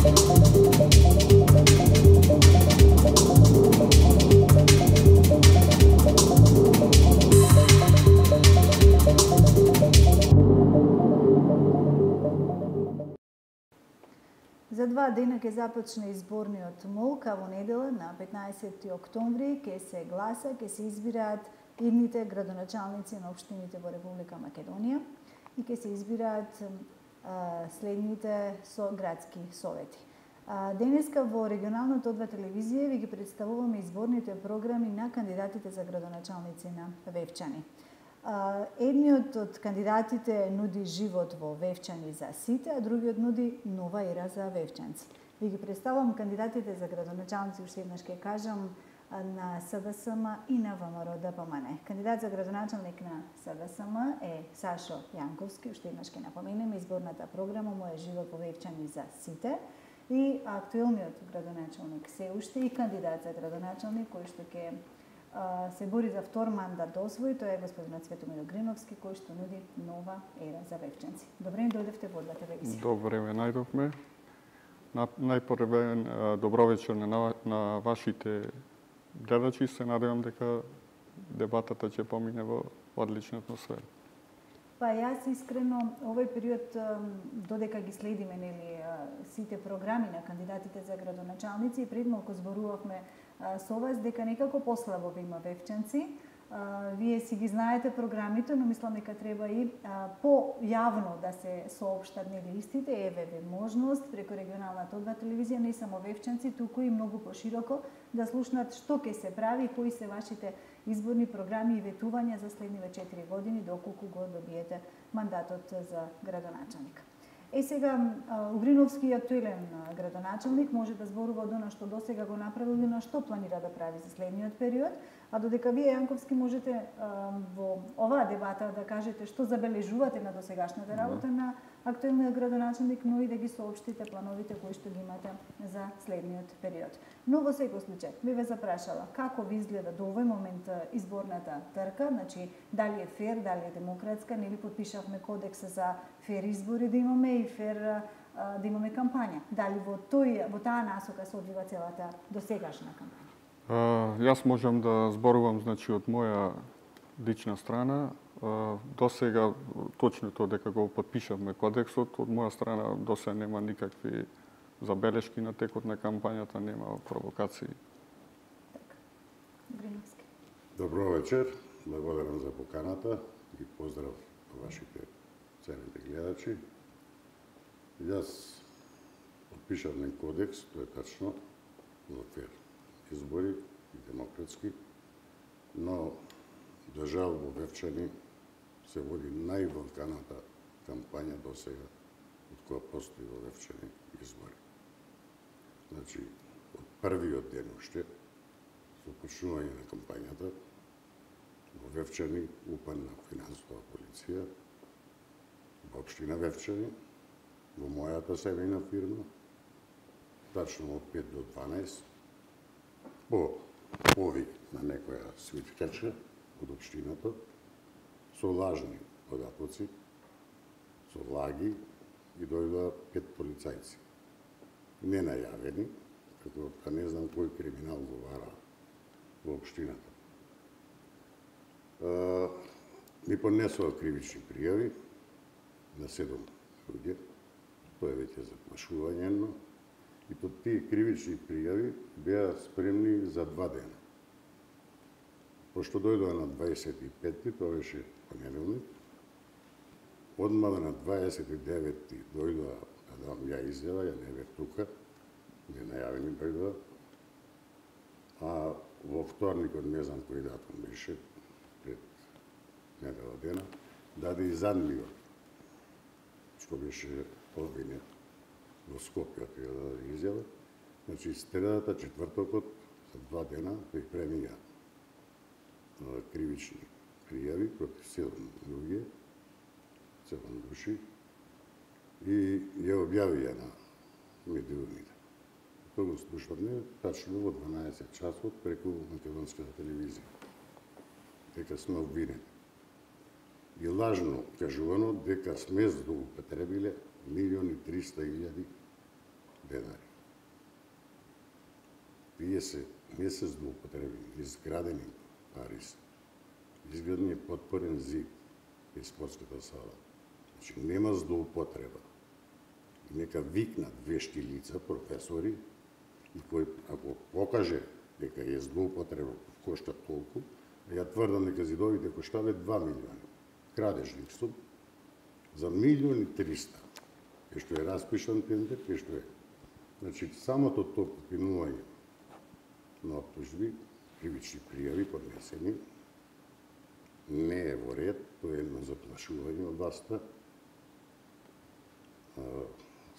За два дена ќе започне изборниот молка во недела на 15 октомври ќе се гласа, ќе се избираат идните градоначалници на општините во Република Македонија и ќе се избираат следните со градски совети. Денеска во регионалното одва телевизија ви ги представуваме изборните програми на кандидатите за градоначалници на Вевчани. Едниот од кандидатите нуди живот во Вевчани за сите, а другиот нуди нова ера за вевчанци. Ви ги представувам кандидатите за градоначалници, уште еднаш ќе кажам, на СДСМ и на ВМРО да ДПМН. Кандидат за градоначалник на СДСМ е Сашо Јанковски, уште еднаш ќе напоменеме изборната програма му е жива повеќани за сите и актуелниот градоначалник се уште и кандидат за градоначалник кој што ќе се бори за втор мандат да освои, тоа е господинот Светомир Гриновски, кој што нуди нова ера за Вевчанци. Добре ни дојдевте во одва телевизија. Добре ме најдовме. На, најпрвен добро вечер на, на вашите гледачи. Се надевам дека дебатата ќе помине во одлична атмосфера. Па јас искрено овој период додека ги следиме нели сите програми на кандидатите за градоначалници пред малку зборувавме со вас дека некако послабо има вевчанци. Вие си ги знаете програмите, но мислам дека треба и по-јавно да се соопштат нели истите. Еве ве можност преку регионалната одба телевизија не само вевчанци, туку и многу пошироко да слушнат што ќе се прави, кои се вашите изборни програми и ветувања за следниве 4 години доколку го добиете мандатот за градоначалник. Е сега Угриновски актуелен градоначалник може да зборува од она што досега го направил и на што планира да прави за следниот период, а додека вие Јанковски можете во оваа дебата да кажете што забележувате на досегашната работа на актуелниот градоначалник, но и да ги соопштите плановите кои што ги имате за следниот период. Но во секој случај, би ве запрашала како ви изгледа до овој момент изборната трка, значи дали е фер, дали е демократска, нели подпишавме кодекс за фер избори да имаме и фер да имаме кампања. Дали во тој во таа насока се одвива целата досегашна кампања? Јас можам да зборувам значи од моја лична страна до сега точно тоа дека го подпишавме кодексот, од моја страна до сега нема никакви забелешки на текот на кампањата, нема провокации. Добро вечер, благодарам за поканата и поздрав вашите цените гледачи. Јас подпишавме кодекс, тоа е тачно, за фер избори и демократски, но за жал во Вевчани се води најволканата кампања до сега од која постои во Левчани избори. Значи, од првиот ден уште, со почнување на кампањата, во Вевчани упадна финансова полиција, во општина Вевчани, во мојата семејна фирма, тачно од 5 до 12, по повик на некоја свиткача од општината, со лажни податоци, со лаги и дојдоа пет полицајци. Не најавени, како па да не знам кој криминал го вара во општината. Ми поднесоа кривични пријави на седом луѓе, тоа е веќе заплашување и под тие кривични пријави беа спремни за два дена. Пошто дојдоа на 25-ти, тоа беше понеделник, одма на 29-ти дојдоа да дам ја изјава, ја не бе тука, не најавени дојдоа, а во вторникот, не знам кој датум беше, пред недела дена, даде и задниот, што беше обвинет во Скопје, ја даде изјава. Значи, средата, четвртокот, за два дена, припремија кривични пријави против 7 луѓе, 7 души, и ја објавија на медиумите. Тоа го слушавме тачно во 12 часот преку македонската телевизија. Дека сме обвинени. И лажно кажувано дека сме злоупотребиле милиони 300 илјади денари. Тие се не злоупотребени, изградени пари се. Изграден е подпорен зид при спортската сала. Значи нема злоупотреба. И нека викнат вешти лица, професори, и кој ако покаже дека е злоупотреба кошта толку, да ја тврдам дека зидовите коштале 2 милиони. Крадежник за милиони 300. Е што е распишан тендер, е што е. Значи, самото тоа попинување на оптужби, кривични пријави поднесени, не е во ред, тоа е едно заплашување од власта.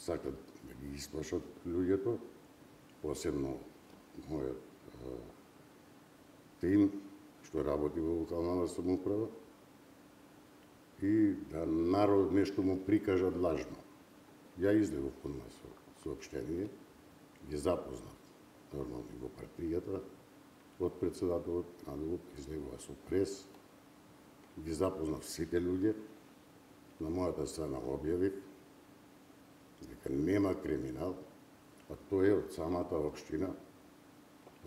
Сакат да ги исплашат луѓето, посебно мојот тим што работи во локалната самоуправа и да народ нешто му прикажат лажно. Ја излегов кон нас со сообщение, ги запознав нормално во партијата, од председателот Надолуп излегува со прес, ги запознав сите луѓе, на мојата страна објавив дека нема криминал, а тоа е од самата општина,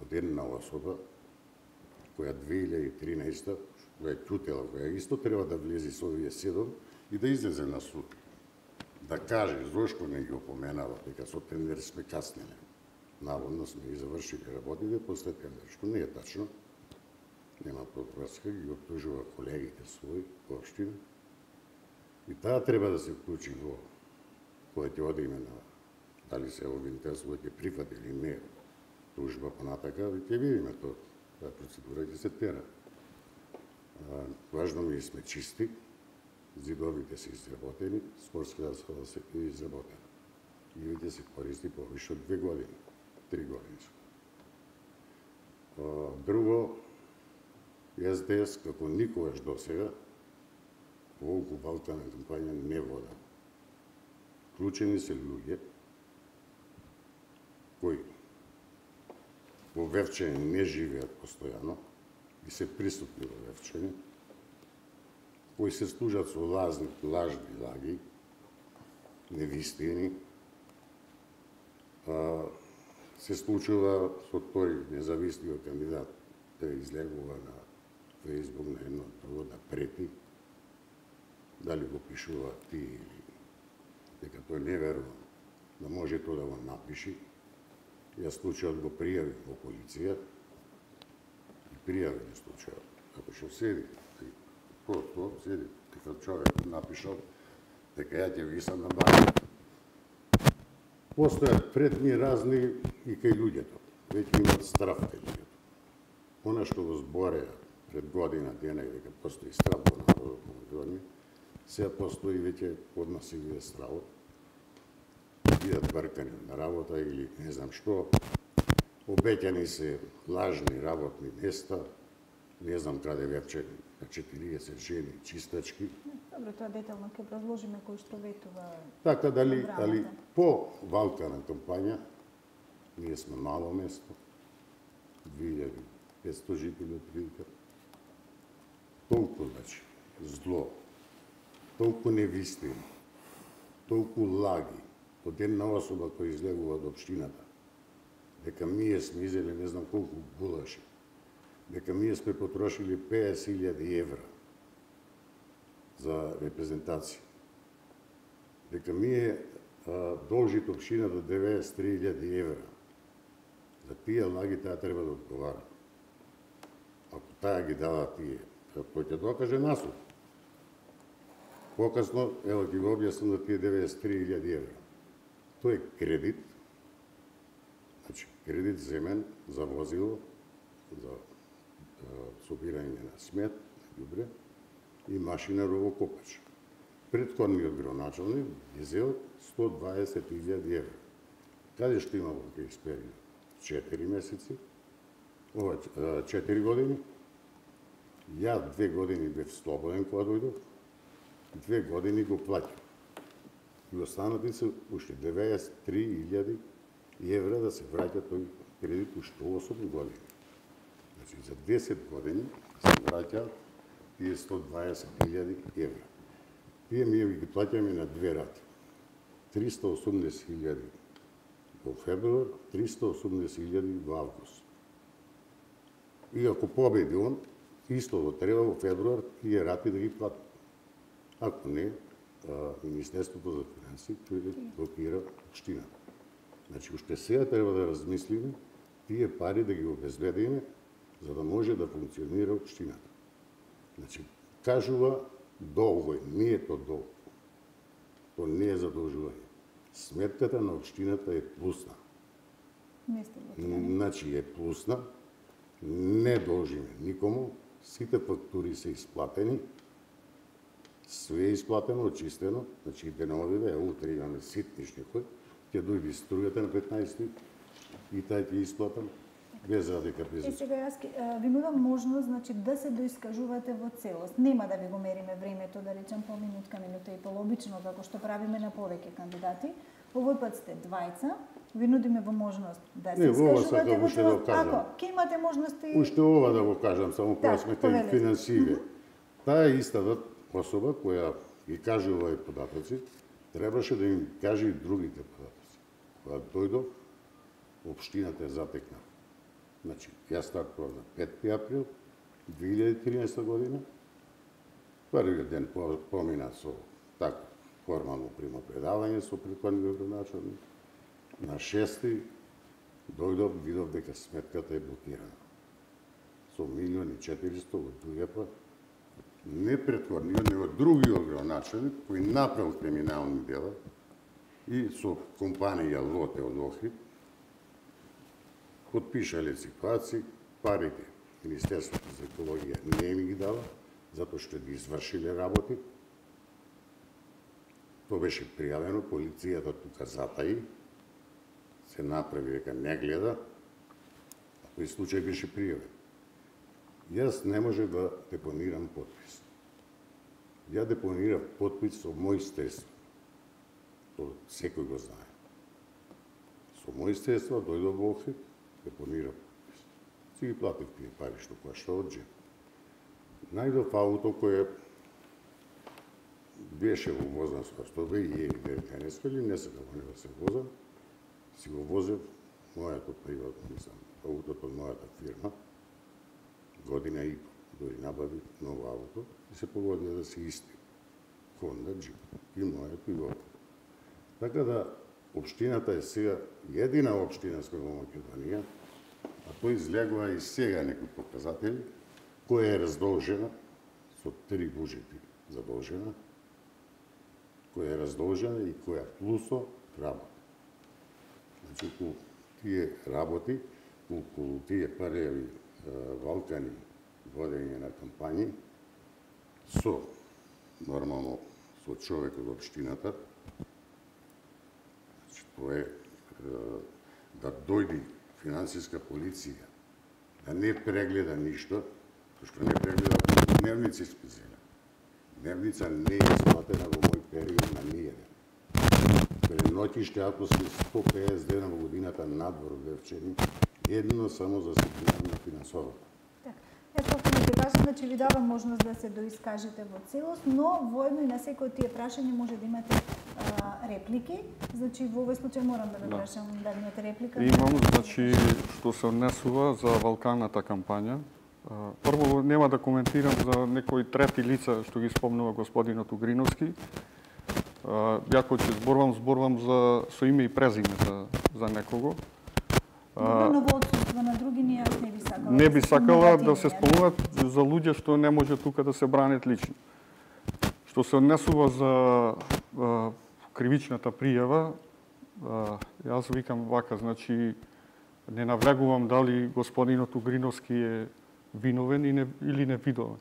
од една особа, која 2013 која е тутела, која исто треба да влезе со овие седом и да излезе на суд. Да каже зошто не ги опоменава, дека со тендер сме каснеле. Наводно сме и завршили работите после тендер, што не е тачно. Нема подврска, ги обтужува колегите свој во општина. И таа треба да се вклучи во кога ќе одиме на дали се Винтесово ќе прифати или не тужба понатака, ќе видиме тоа. Таа процедура ќе се тера. Важно ми сме чисти, зидовите се изработени, спортската сала се изработена. И ќе се користи повише од две години, три години А, Друго, СДС, како никогаш до сега, во окупалтана кампања не вода. Клучени се луѓе кои во Вевчење не живеат постојано, и се приступни во Левчење, кои се служат со лазни, лажни лаги, невистини, а, се случува со тој независниот кандидат да излегува на Facebook на едно друго да прети, дали го пишува ти или дека тој не верува да може тоа да го напиши. Јас случајот го пријави во полиција, пријавени случајот. Како што седи, ko to седи, дека човек напишал дека ја ќе висам на баја. Постојат предни разни и кај луѓето. Веќе имат страф кај луѓето. Она што го збореат, пред година дена и дека постои страв во народот на сега постои веќе од нас и вие стравот. Бидат бркани на работа или не знам што, Обеќани се лажни работни места, не знам каде веќе на 40 жени чистачки. Добро, тоа детално ќе образложиме кој што ветува. Така дали дали по валкана кампања ние сме мало место. 2500 жители прилика. Толку значи зло, толку невистини, толку лаги од една особа која излегува од општината дека ние сме изели не знам колку булаши, дека ние сме потрошили 50.000 евра за репрезентација, дека ние должит општината 93.000 евра. За тие лаги таа треба да одговара. Ако таа ги дава тие, кој ќе докаже насуд. Покасно, ела ќе го објаснам за тие 93.000 евра. Тој е кредит Значи, кредит земен за возило, за собирање на смет, добре, и машина ровокопач. Предходниот градоначалник ги зел 120.000 евра. Каде што има во тој 4 месеци, ова 4 години. Ја две години бев слободен кога дојдов, две години го плаќам. И останати се уште 93.000 евра да се враќа тој кредит уште 8 години. Значи, за 10 години се враќа тие 120.000 евра. Тие ми ги плаќаме на две рати. 380.000 во февруар, 380.000 во август. И ако победи он, исто го треба во февруар тие рати да ги плати. Ако не, Министерството за финансии ќе блокира општината. Значи, уште сега треба да размислиме тие пари да ги обезбедиме за да може да функционира општината. Значи, кажува долго е, не е то долго. То не е задолжување. Сметката на општината е плусна. Значи е плусна, не должиме никому, сите фактури се исплатени, све е исплатено, очистено, значи деновиве, утре имаме ситнишни кој, ќе дојде струјата на 15 и тај ќе исплатам, без дека без. И сега јас ви нудам можност значи да се доискажувате во целост. Нема да ви го мериме времето, да речем по минутка, минута и пол обично како што правиме на повеќе кандидати. Овој пат сте двајца, ви нудиме во можност да се искажувате во. Да Ако ќе имате можности Уште ова да го кажам, само кога да, сме кај финансиве. Таа истата особа која ги кажува и податоци, требаше да им каже и другите податоци. Кога дојдов, општината е затекна. Значи, јас стартував на 5 април 2013 година. Првиот ден помина со формално примопредавање со претходни градоначалник. На шести дојдов, видов дека сметката е блокирана. Со милиони 400 од ДУЕП, не претходниот, него другиот градоначалник кој направил криминални дела и со компанија Лоте од Охрид, подпишале ситуации, парите Министерството за екологија не ми ги дава, затоа што ги извршиле работи. Тоа беше пријавено, полицијата тука затаи, се направи дека не гледа, а тој случај беше пријавен. Јас не може да депонирам подпис. Ја депонирав подпис со мој средства. Тоа секој го знае. Со мој средства дојдов во Охрид, депонира Си ги платив тие пари што која што од Најдов ауто кое беше во возен со автобе и е дека не не се да не се возам. Си го возев мојата приватна, мислам, аутото од мојата фирма. Година и дори набави ново ауто и се погоди да се исти. Хонда, джип И мојато и го. Така да Обштината е сега едина обштина сме во Македонија, а тој излегува и сега некои показатели, која е раздолжена со три бужети задолжена, која е раздолжена и која плусо работи. Значи, околу тие работи, околу тие пареви валкани водење на кампањи, со, нормално, со човек од обштината, значи, тоа е да дојди финансиска полиција, да не прегледа ништо, тоа што не прегледа дневници спезена. Дневница не е исплатена во мој период на ниједен. Преноќиште, ако сме 150 дена во годината надвор вевчени, едно само за се на финансовата. Јас повторно ќе кажам, значи ви давам можност да се доискажете во целост, но воедно и на секој од тие прашања може да имате а, реплики. Значи во овој случај морам да ве да. прашам да имате реплика. Имам, значи, што се однесува за Валканата кампања. Прво, нема да коментирам за некои трети лица што ги спомнува господинот Угриновски. Јако ќе зборувам, зборувам за со име и презиме за, за некого. Добро, во одсутство на други не јас не би сакала. Не би сакала да се спомнуваат за луѓе што не може тука да се бранат лично. Што се однесува за а, кривичната пријава, а, јас викам вака, значи не навлегувам дали господинот Угриновски е виновен или не видовен.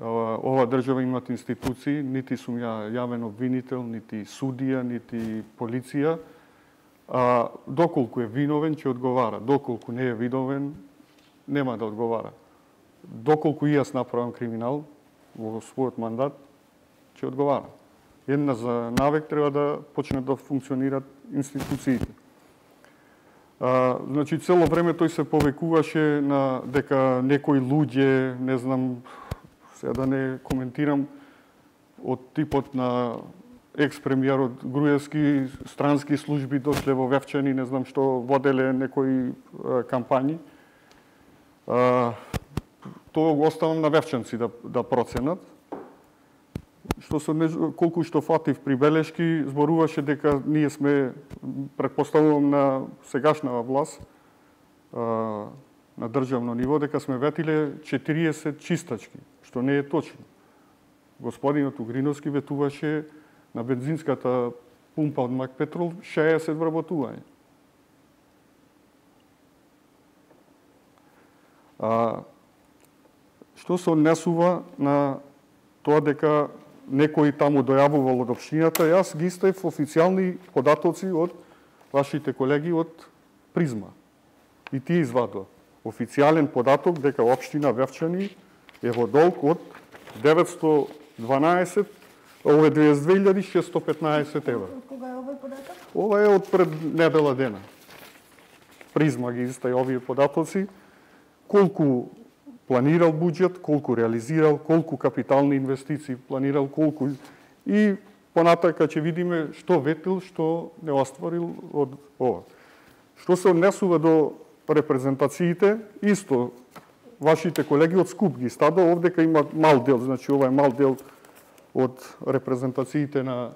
Ова држава имат институции, нити сум ја јавен обвинител, нити судија, нити полиција а, доколку е виновен, ќе одговара. Доколку не е виновен, нема да одговара. Доколку и јас направам криминал во својот мандат, ќе одговара. Една за навек треба да почнат да функционират институциите. А, значи, цело време тој се повекуваше на дека некои луѓе, не знам, сега да не коментирам, од типот на екс-премиерот Груевски, странски служби дошле во Вевчани, не знам што воделе некои кампањи. Тоа го оставам на Вевчанци да, да проценат. Што се колку што фатив при белешки, зборуваше дека ние сме, предпоставувам на сегашната власт, на државно ниво, дека сме ветиле 40 чистачки, што не е точно. Господинот Угриновски ветуваше на бензинската пумпа од Мак Петрол 60 вработување. А, што се однесува на тоа дека некој таму дојавувал од општината, јас ги стаев официјални податоци од вашите колеги од Призма. И тие извадува. Официјален податок дека општина Вевчани е во долг од 912 Ова е 22.615 евра. Кога е овој податок? Ова е од пред недела дена. Призма ги истај овие податоци. Колку планирал буџет, колку реализирал, колку капитални инвестиции планирал, колку и понатака ќе видиме што ветил, што не остварил од ова. Што се однесува до репрезентациите, исто вашите колеги од Скуп ги стада, овдека има мал дел, значи ова е мал дел од репрезентациите на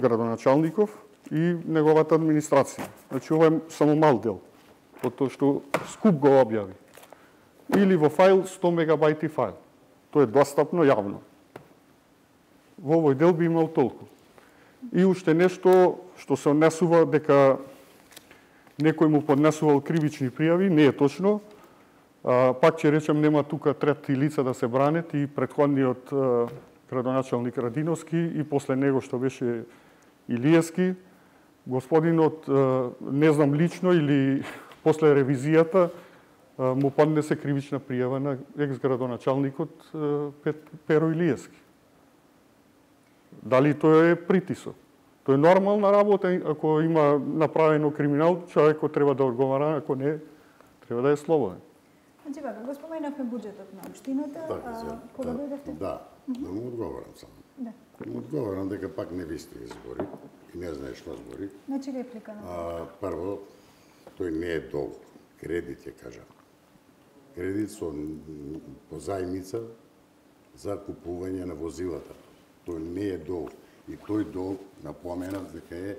градоначалников и неговата администрација. Значи, ова е само мал дел од тоа што Скуп го објави. Или во файл 100 мегабајти файл. Тоа е достапно јавно. Во овој дел би имал толку. И уште нешто што се однесува дека некој му поднесувал кривични пријави, не е точно. Пак ќе речем, нема тука трети лица да се бранет и предходниот градоначалник Радиновски и после него што беше Илиевски. Господинот, не знам лично или после ревизијата, му поднесе кривична пријава на екс-градоначалникот Перо Илиевски. Дали тоа е притисок? Тоа е нормална работа, ако има направено криминал, човекот треба да одговара, ако не, треба да е слободен. Значи, вака, го споменавме буџетот на општината, а кога да, дојдовте? Да, да му одговорам само. Да. Му одговорам дека пак не ви сте избори и не знаеш што збори. Значи, реплика на А, прво, тој не е долг, кредит ќе кажам. Кредит со позајмица за купување на возилата. Тој не е долг. И тој долг, напоменав дека е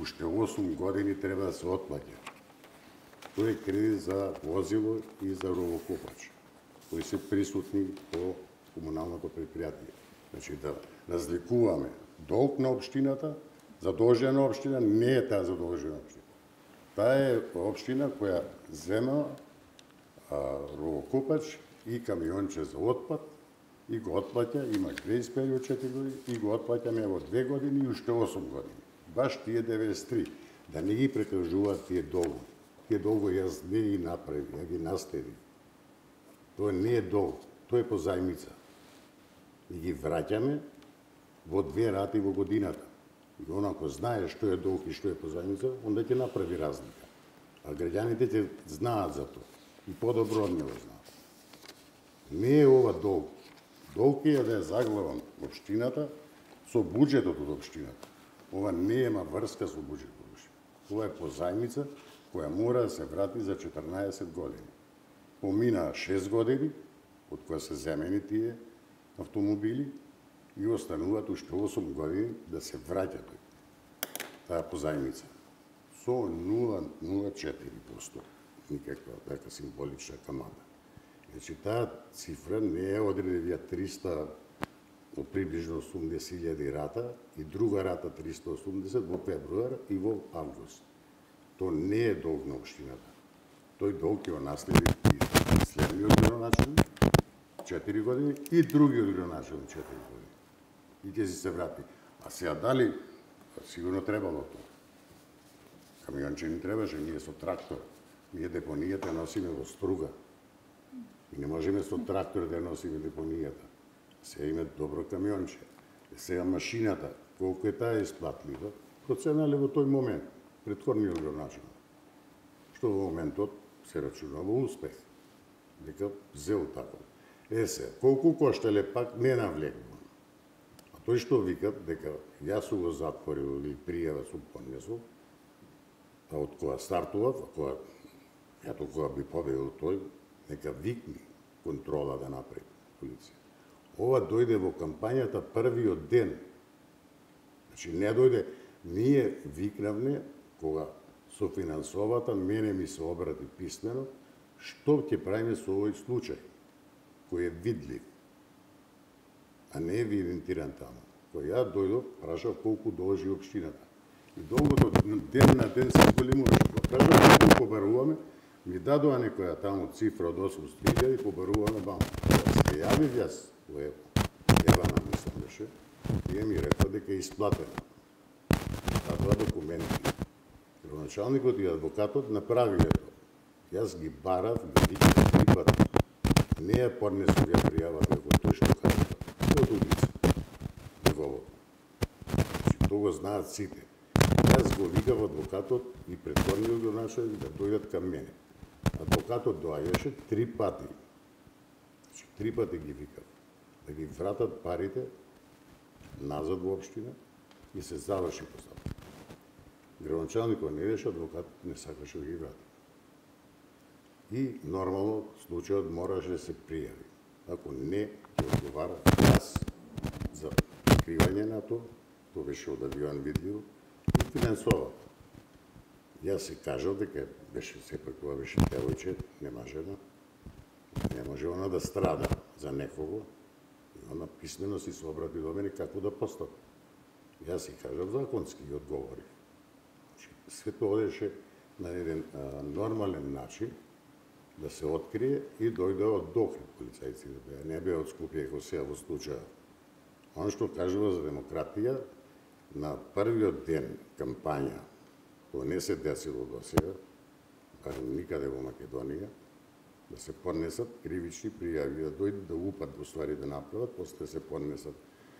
уште 8 години треба да се отплаќа. Тој е кредит за возило и за ровокопач, кои се присутни по комуналното предпријатие. Значи да разликуваме долг на општината, задолжена општина не е таа задолжена општина. Таа е општина која зема ровокопач и камионче за отпад и го отплаќа, има грейс период 4 години и го отплаќаме во 2 години и уште 8 години. Баш тие 93. Да не ги прекажуваат тие долги тие долго јас не ги направи, ја ги наследи. Тоа не е долг, тоа е позајмица. И ги враќаме во две рати во годината. И онако знае што е долг и што е позајмица, онда ќе направи разлика. А граѓаните ќе знаат за тоа. И подобро од него знаат. Не е ова долг. Долг е да е заглавам општината со буџетот од општината. Ова не ема врска со буџетот од. Ова е позајмица која мора да се врати за 14 години. Поминаа 6 години, од која се земени тие автомобили, и остануваат уште 8 години да се враќат таа позајмица со 0,04%. Никаква така символична камата. Значи, таа цифра не е одредија 300 од приближно 80.000 рата и друга рата 380 во февруар и во август. Тоа не е долг на општината. Тој долг ќе го наследи и следниот градоначалник 4 години и другиот градоначалник 4 години. И ќе си се врати. А сега дали па сигурно требало тоа. Камионче ни требаше, ние со трактор. Ние депонијата носиме во струга. И не можеме со трактор да носиме депонијата. Се име добро камионче. Сега машината, колку е таа исплатлива, проценале во тој момент претходниот градоначалник. Што во моментот се рачунава успех. Дека зел тако. Е се, колку коштеле пак не навлекува. А тој што вика дека јас су го затворил или пријава сум поднесол, а од која стартував, а која, ето која би победил тој, нека викни контрола да направи полиција. Ова дојде во кампањата првиот ден. Значи не дојде, ние викнавме кога софинансовата мене ми се обрати писмено што ќе правиме со овој случај кој е видлив а не е евидентиран таму. Кој ја дојдов, прашав колку должи општината. И долгото ден на ден се големуваше. Да го прашав колку побаруваме, ми дадоа некоја таму цифра од 800.000 и побаруваме бам. Се јавив јас во Евана, мислам беше, тие ми рекла дека е исплатена. Дадоа документи. Градоначалникот и адвокатот направиле тоа. Јас ги барав, ги викав три пати. Не ја поднесов ја пријава како тој што кажа од улица. Неговото. Значи, тоа го знаат сите. Јас го викав адвокатот и претворниот го нашao да дојдат кај мене. Адвокатот доаѓаше три пати. Значи, три пати ги викав. Да ги вратат парите назад во општина и се заврши постапок. Градоначалникот не беше, адвокат не сакаше да ги врати. И нормално случајот мораше да се пријави. Ако не, ќе одговара јас за прикривање на тоа, тоа беше од авион и финансова. Јас се кажав дека беше сепак кога беше девојче, нема жена, не може она да страда за некого, и она писмено си се обрати до мене како да постапи. Јас си кажав законски и одговорив. Значи, одеше на еден а, нормален начин, да се открие и дојде од Дохрид полицајци да беа, не беа од Скопје како сега во случаја. Оно што кажува за демократија, на првиот ден кампања, тоа не се десило до сега, барем никаде во Македонија, да се поднесат кривични пријави, да дојдат да упат во ствари да направат, после се поднесат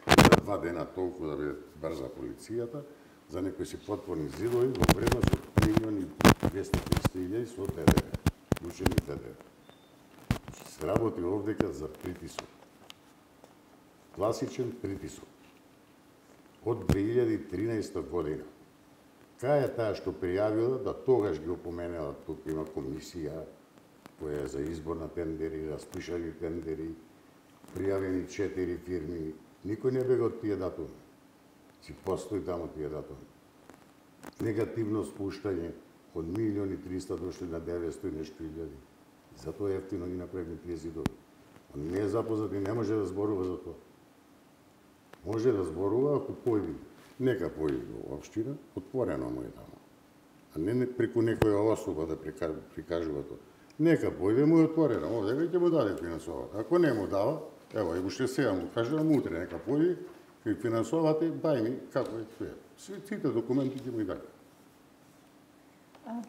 за два дена толку да биде брза полицијата, за некои се потпорни зидови во вредност од милиони 200 со ДДВ учени ДДВ. Значи, се работи овдека за притисок. Класичен притисок. Од 2013 година. Кај е таа што пријавила да тогаш ги опоменела тука има комисија која е за избор на тендери, распишани тендери, пријавени четири фирми, никој не бега од тие датуми. Си постои таму тие датуми. Негативно спуштање, од милиони 300 дошли на 900 и нешто илјади. Затоа ефтино ги направивме тие зидови. Он не е запознат и не може да зборува за тоа. Може да зборува ако појди. Нека појди во општина, отворено му е таму. А не, не преку некоја особа да прикажува тоа. Нека појде му е отворено. Овде ќе му даде финансова. Ако не му дава, ево, и уште сега му кажа, утре, нека појди, кај финансовате, дај ми како е тоа. Сите документи ќе му и даде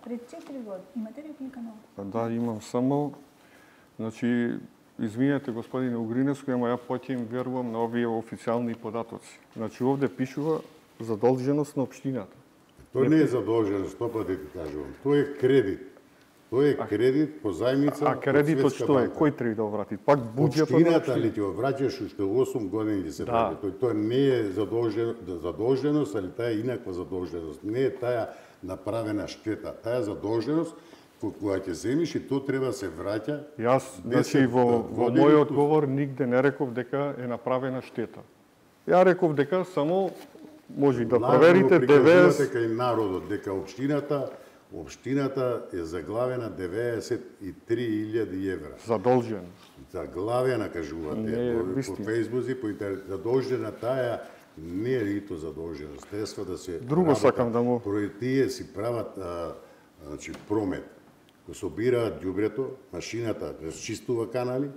пред 4 години. Имате реплика на да, имам само, значи, извинете господине Угринеско, ама ја поќе им верувам на овие официјални податоци. Значи, овде пишува задолженост на општината. Тоа не е задолженост, тоа пати ти кажувам. Тоа е кредит. Тоа е кредит по зајмица А кредитот што е? Кој треба да врати? Пак буџетот на Општината ли ќе враќаш уште 8 години ќе се Да. Тој тоа не е задолжен, задолженост, али таа е инаква задолженост. Не е таа направена штета. Таа задолженост ко- која ќе земиш и тоа треба да се враќа. Јас, значи, во, во мојот ту- говор нигде не реков дека е направена штета. Ја реков дека само може да проверите го прикажувате 90 кај народот дека општината општината е заглавена 93.000 евра. задолжен. Заглавена кажувате Не е по, по вистина. Фейсбук и по интернет. Задолжена таа не е рито задолжена. Средства да се Друго работат. сакам да му- Поради тие си прават а, значи промет. Го собираат ѓубрето, машината расчистува канали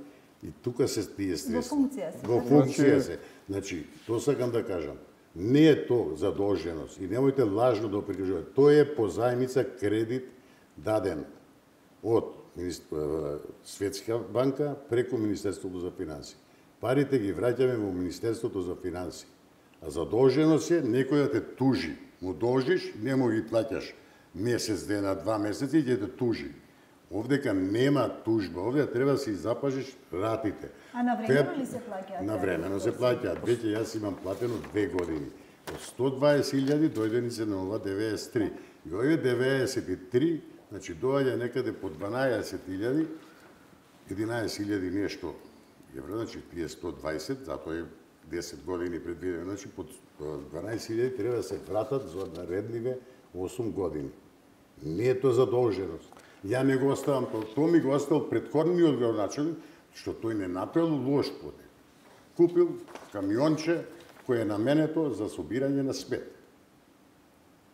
и тука се тие средства. функција се. Во функција се. Значи, тоа сакам да кажам. Не е то задолженост и немојте лажно да прикажувате. Тоа е позајмица кредит даден од Светска банка преку Министерството за финансии. Парите ги враќаме во Министерството за финансии. А задолженост е некој да те тужи. Му должиш, не му ги плаќаш месец дена, два месеци и ќе те тужи. Овдека нема тужба, овде треба да си запажиш ратите. А на време ли се плаќаат? На времено се плаќаат. Веќе јас имам платено две години. Од 120.000 дојде ни се на ова 93. И овие 93, значи доаѓа некаде по 12.000, 11.000 нешто евро, значи тие 120, затоа е 10 години предвидено, значи под 12.000 треба да се вратат за наредливе 8 години. Не е тоа задолженост. Ја не го оставам тоа, тоа ми го оставил предходниот градоначалник, што тој не направил лош поде. Купил камионче кој е наменето за собирање на смет.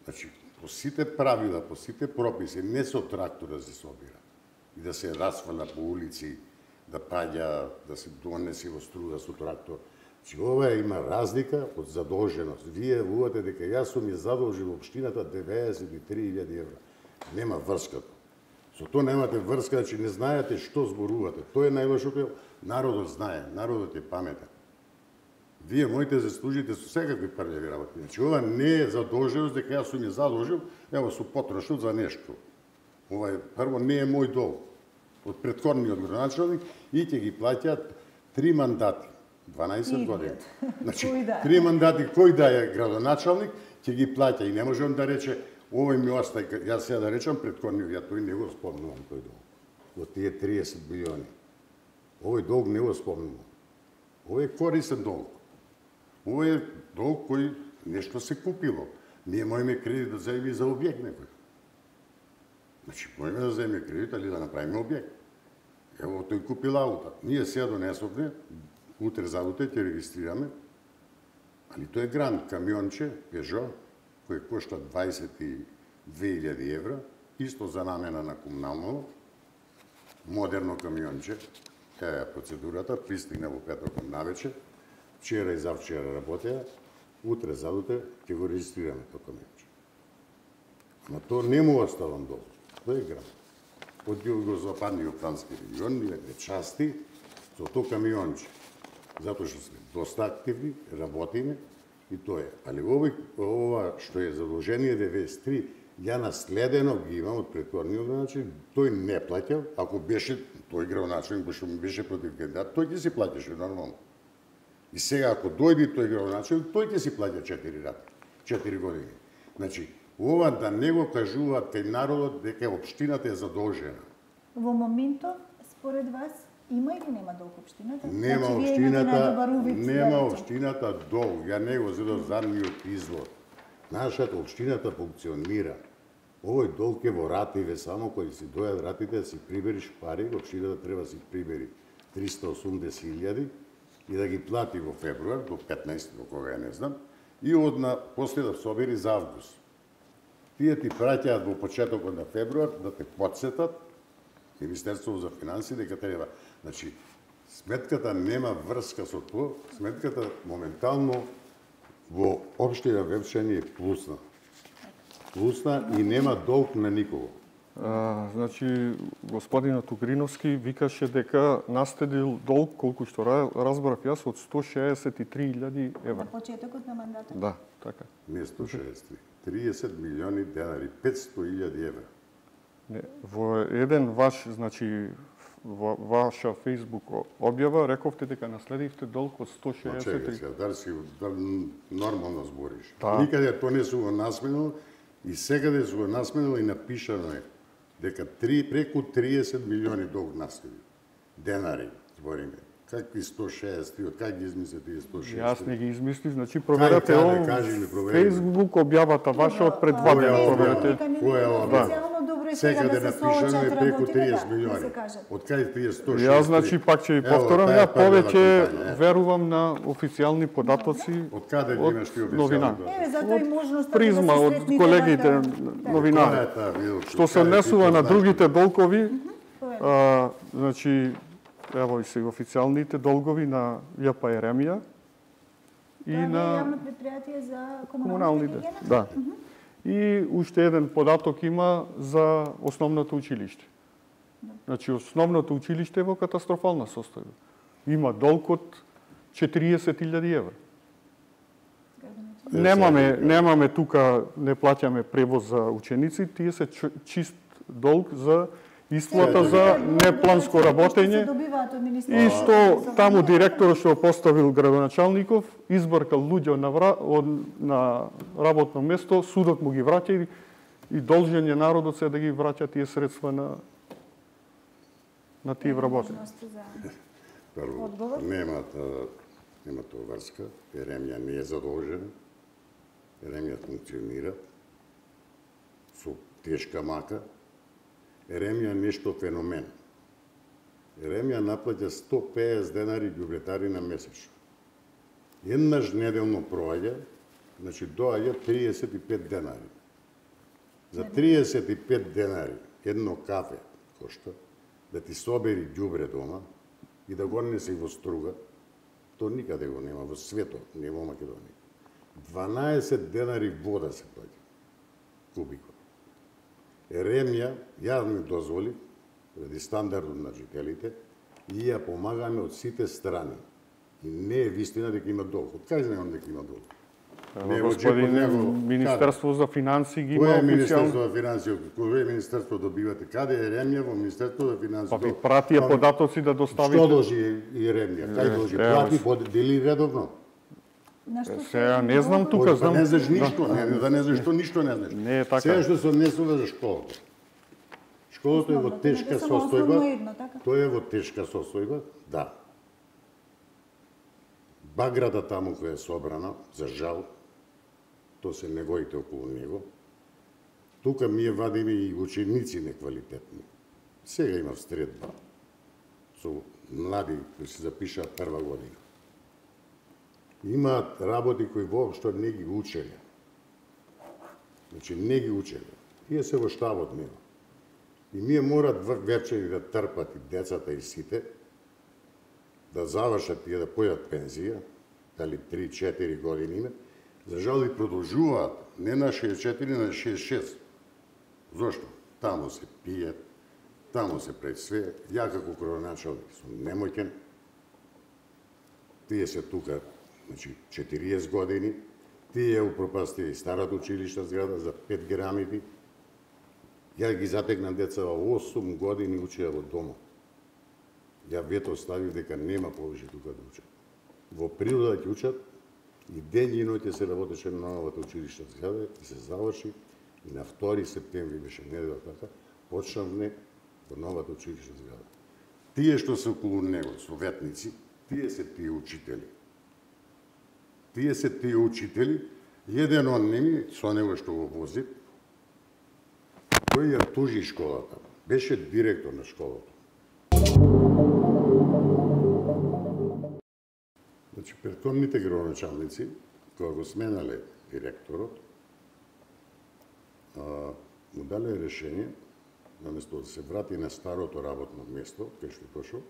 Значи, по сите правила, по сите прописи, не со трактор да се собира и да се расфала по улици, да паѓа, да се донеси во струда со трактор. Значи, ова има разлика од задолженост. Вие вувате дека јас сум ја задолжил општината 93.000 евра. Нема врска. Со тоа немате врска, значи не знаете што зборувате. Тоа е најлошото, народот знае, народот е паметен. Вие можете да се служите со секакви прљави работи. Значи, ова не е задолженост дека јас сум ја задолжил, ево су потрошил за нешто. Ова е, прво не е мој долг од предходниот градоначалник и ќе ги плаќаат три мандати. 12 Или, години. Значи, да три мандати кој да е градоначалник, ќе ги плаќа и не може он да рече овој ми остај, јас сега да речам предходниот, ја тој не го спомнувам тој долг. Во тие 30 билиони. Овој долг не го спомнувам. Овој е корисен долг. Овој е долг кој нешто се купило. Ние можеме кредит да земеме за објект некој. Значи, можеме да земеме кредит, али да направиме објект. Ево, тој купил аута. Ние сега донесовме, утре задуте ќе регистрираме, али тој е гранд камионче, Peugeot, кој кошта 22.000 евра, исто за намена на комунално, модерно камионче, таа е процедурата, пристигна во петокот навече, вчера и завчера работеа, утре задуте ќе го регистрираме тоа камионче. Но тоа не му оставам долу, Тоа е град. Од југозападниот франски регион ни е части со тоа камионче. Затоа што сме доста активни, работиме и тоа е. Али овој, ова што е задолжение 93, ја наследено ги имам од претворниот, значи тој не плател. ако беше тој градоначалник, што ми беше против кандидат, тој ќе си платеше нормално. И сега ако дојде тој градоначалник, тој ќе си платја 4 рати, 4 години. Значи, ова да не го кажувате народот дека општината е задолжена. Во моментот, според вас, има или нема долг општината? Нема Значи, општината, нема општината долг. Ја не го зедов задниот извод. Нашата општината функционира. Овој долг е во ративе, само кои си дојат ратите да си прибериш пари, општината треба да си прибери 380.000 и да ги плати во февруар до 15 до кога ја не знам, и одна после да собери за август. Тие ти праќаат во почетокот на февруар да те подсетат Министерството за финансии дека треба. Значи, сметката нема врска со тоа, сметката моментално во општина Вепчани е плусна. Плусна и нема долг на никого. А, значи, господинот Угриновски викаше дека наследил долг, колку што ра- разбрав јас, од 163.000 На евра. почетокот на мандатот? Да, така. Не 163. 30 милиони денари, 500.000 евра. Не, во еден ваш, значи, во ваша Facebook објава, рековте дека наследивте долг од Ма чекај 163. сега, дали си нормално збориш. Да. Никаде тоа не су го насменило и секаде су го и напишано е дека три, преку 30 милиони долг наследи. Денари, збориме. Какви 163, од кај ги измисли тие 163? Јас не ги измислив, значи проверете каде, ово кажи ми. Facebook објавата ваша од пред два дена, проверете. Која е ова? Е сега Секаде да се напишано соочат е преку работите, 30 да, милиони. да. Од кај тие 163? Јас значи пак ќе ви повторам, ја повеќе верувам на официјални податоци Од каде ги имаш ти официјални новина. податоци? Еве, затоа и можноста Призма да се од колегите. Да. новинари. Што се однесува тоа на другите долгови, значи, ево и се официјалните долгови на ЈП Еремија и на јавно предпријатие за комуналните. Да. И уште еден податок има за основното училиште. Значи, основното училиште е во катастрофална состојба. Има долг од 40.000 евра. Немаме, сега, немаме тука, не плаќаме превоз за ученици, тие се чист долг за Исплата за непланско работење. И што таму директорот што поставил градоначалников, избркал луѓе на, вра, од, на работно место, судот му ги враќа и, и должен е народот се да ги враќа тие средства на на тие вработени. Прво, немат, немат врска, Еремија не е задолжен, Еремија функционира со тешка мака, Еремија нешто феномен. Еремија наплаќа 150 денари ѓубретари на месечно. Еднаш неделно проаѓа, значи доаѓа 35 денари. За 35 денари едно кафе кошта да ти собери ѓубре дома и да го несе во струга, то никаде го нема во светот, не во Македонија. 12 денари вода се плаќа кубикот. Еремија ја ми дозволи, ради стандардот на жителите, и ја помагаме од сите страни. И не е вистина дека има долг. Од кај знаем дека има долг? Не, господин него, Министерство за финанси ги има Кој е Министерство за финанси? Кој е Министерство добивате? Каде е Еремија во Министерство за финанси? Па ви пратија податоци да доставите. Што должи Еремија? Кај должи? Плати, дели редовно? Сега не знам тука, знам. Не знаеш ништо, не, да не знаеш што ништо не знаеш. Не е така. Сега што се однесува за школата. Школата е во тешка состојба. така? Тоа е во тешка состојба, да. Баграта таму која е собрана, за жал, то се негоите околу него. Тука ми е вадиме и ученици неквалитетни. Сега има стредба со млади кои се запишаат прва година имаат работи кои воопшто не ги учеле. Значи, не ги учеле. Тие се во штабот мило. И ние морат вечери да трпат и децата и сите, да завршат и да појат пензија, дали 3-4 години име, за жал и продолжуваат, не на 64, на 66. Зошто? Тамо се пијат, тамо се пред све. Ја како кроначалник сум немоќен. Тие се тука значи 40 години, тие упропастија и старата училишна зграда за 5 грамити. Ја ги затегнам деца 8 години учеа во дома. Ја вето ставив дека нема повеќе тука да учат. Во природа ќе учат и ден и ноќе се работеше на новата училишна зграда и се заврши и на 2 септември беше недела така, почнавме во новата училишна зграда. Тие што се околу него, советници, тие се тие учители тие се тие учители, еден од ними, со него што го вози, тој ја тужи школата. Беше директор на школата. Значи, претходните градоначалници, кога го сменале директорот, а, му дале решение, наместо да се врати на старото работно место, кај што дошол,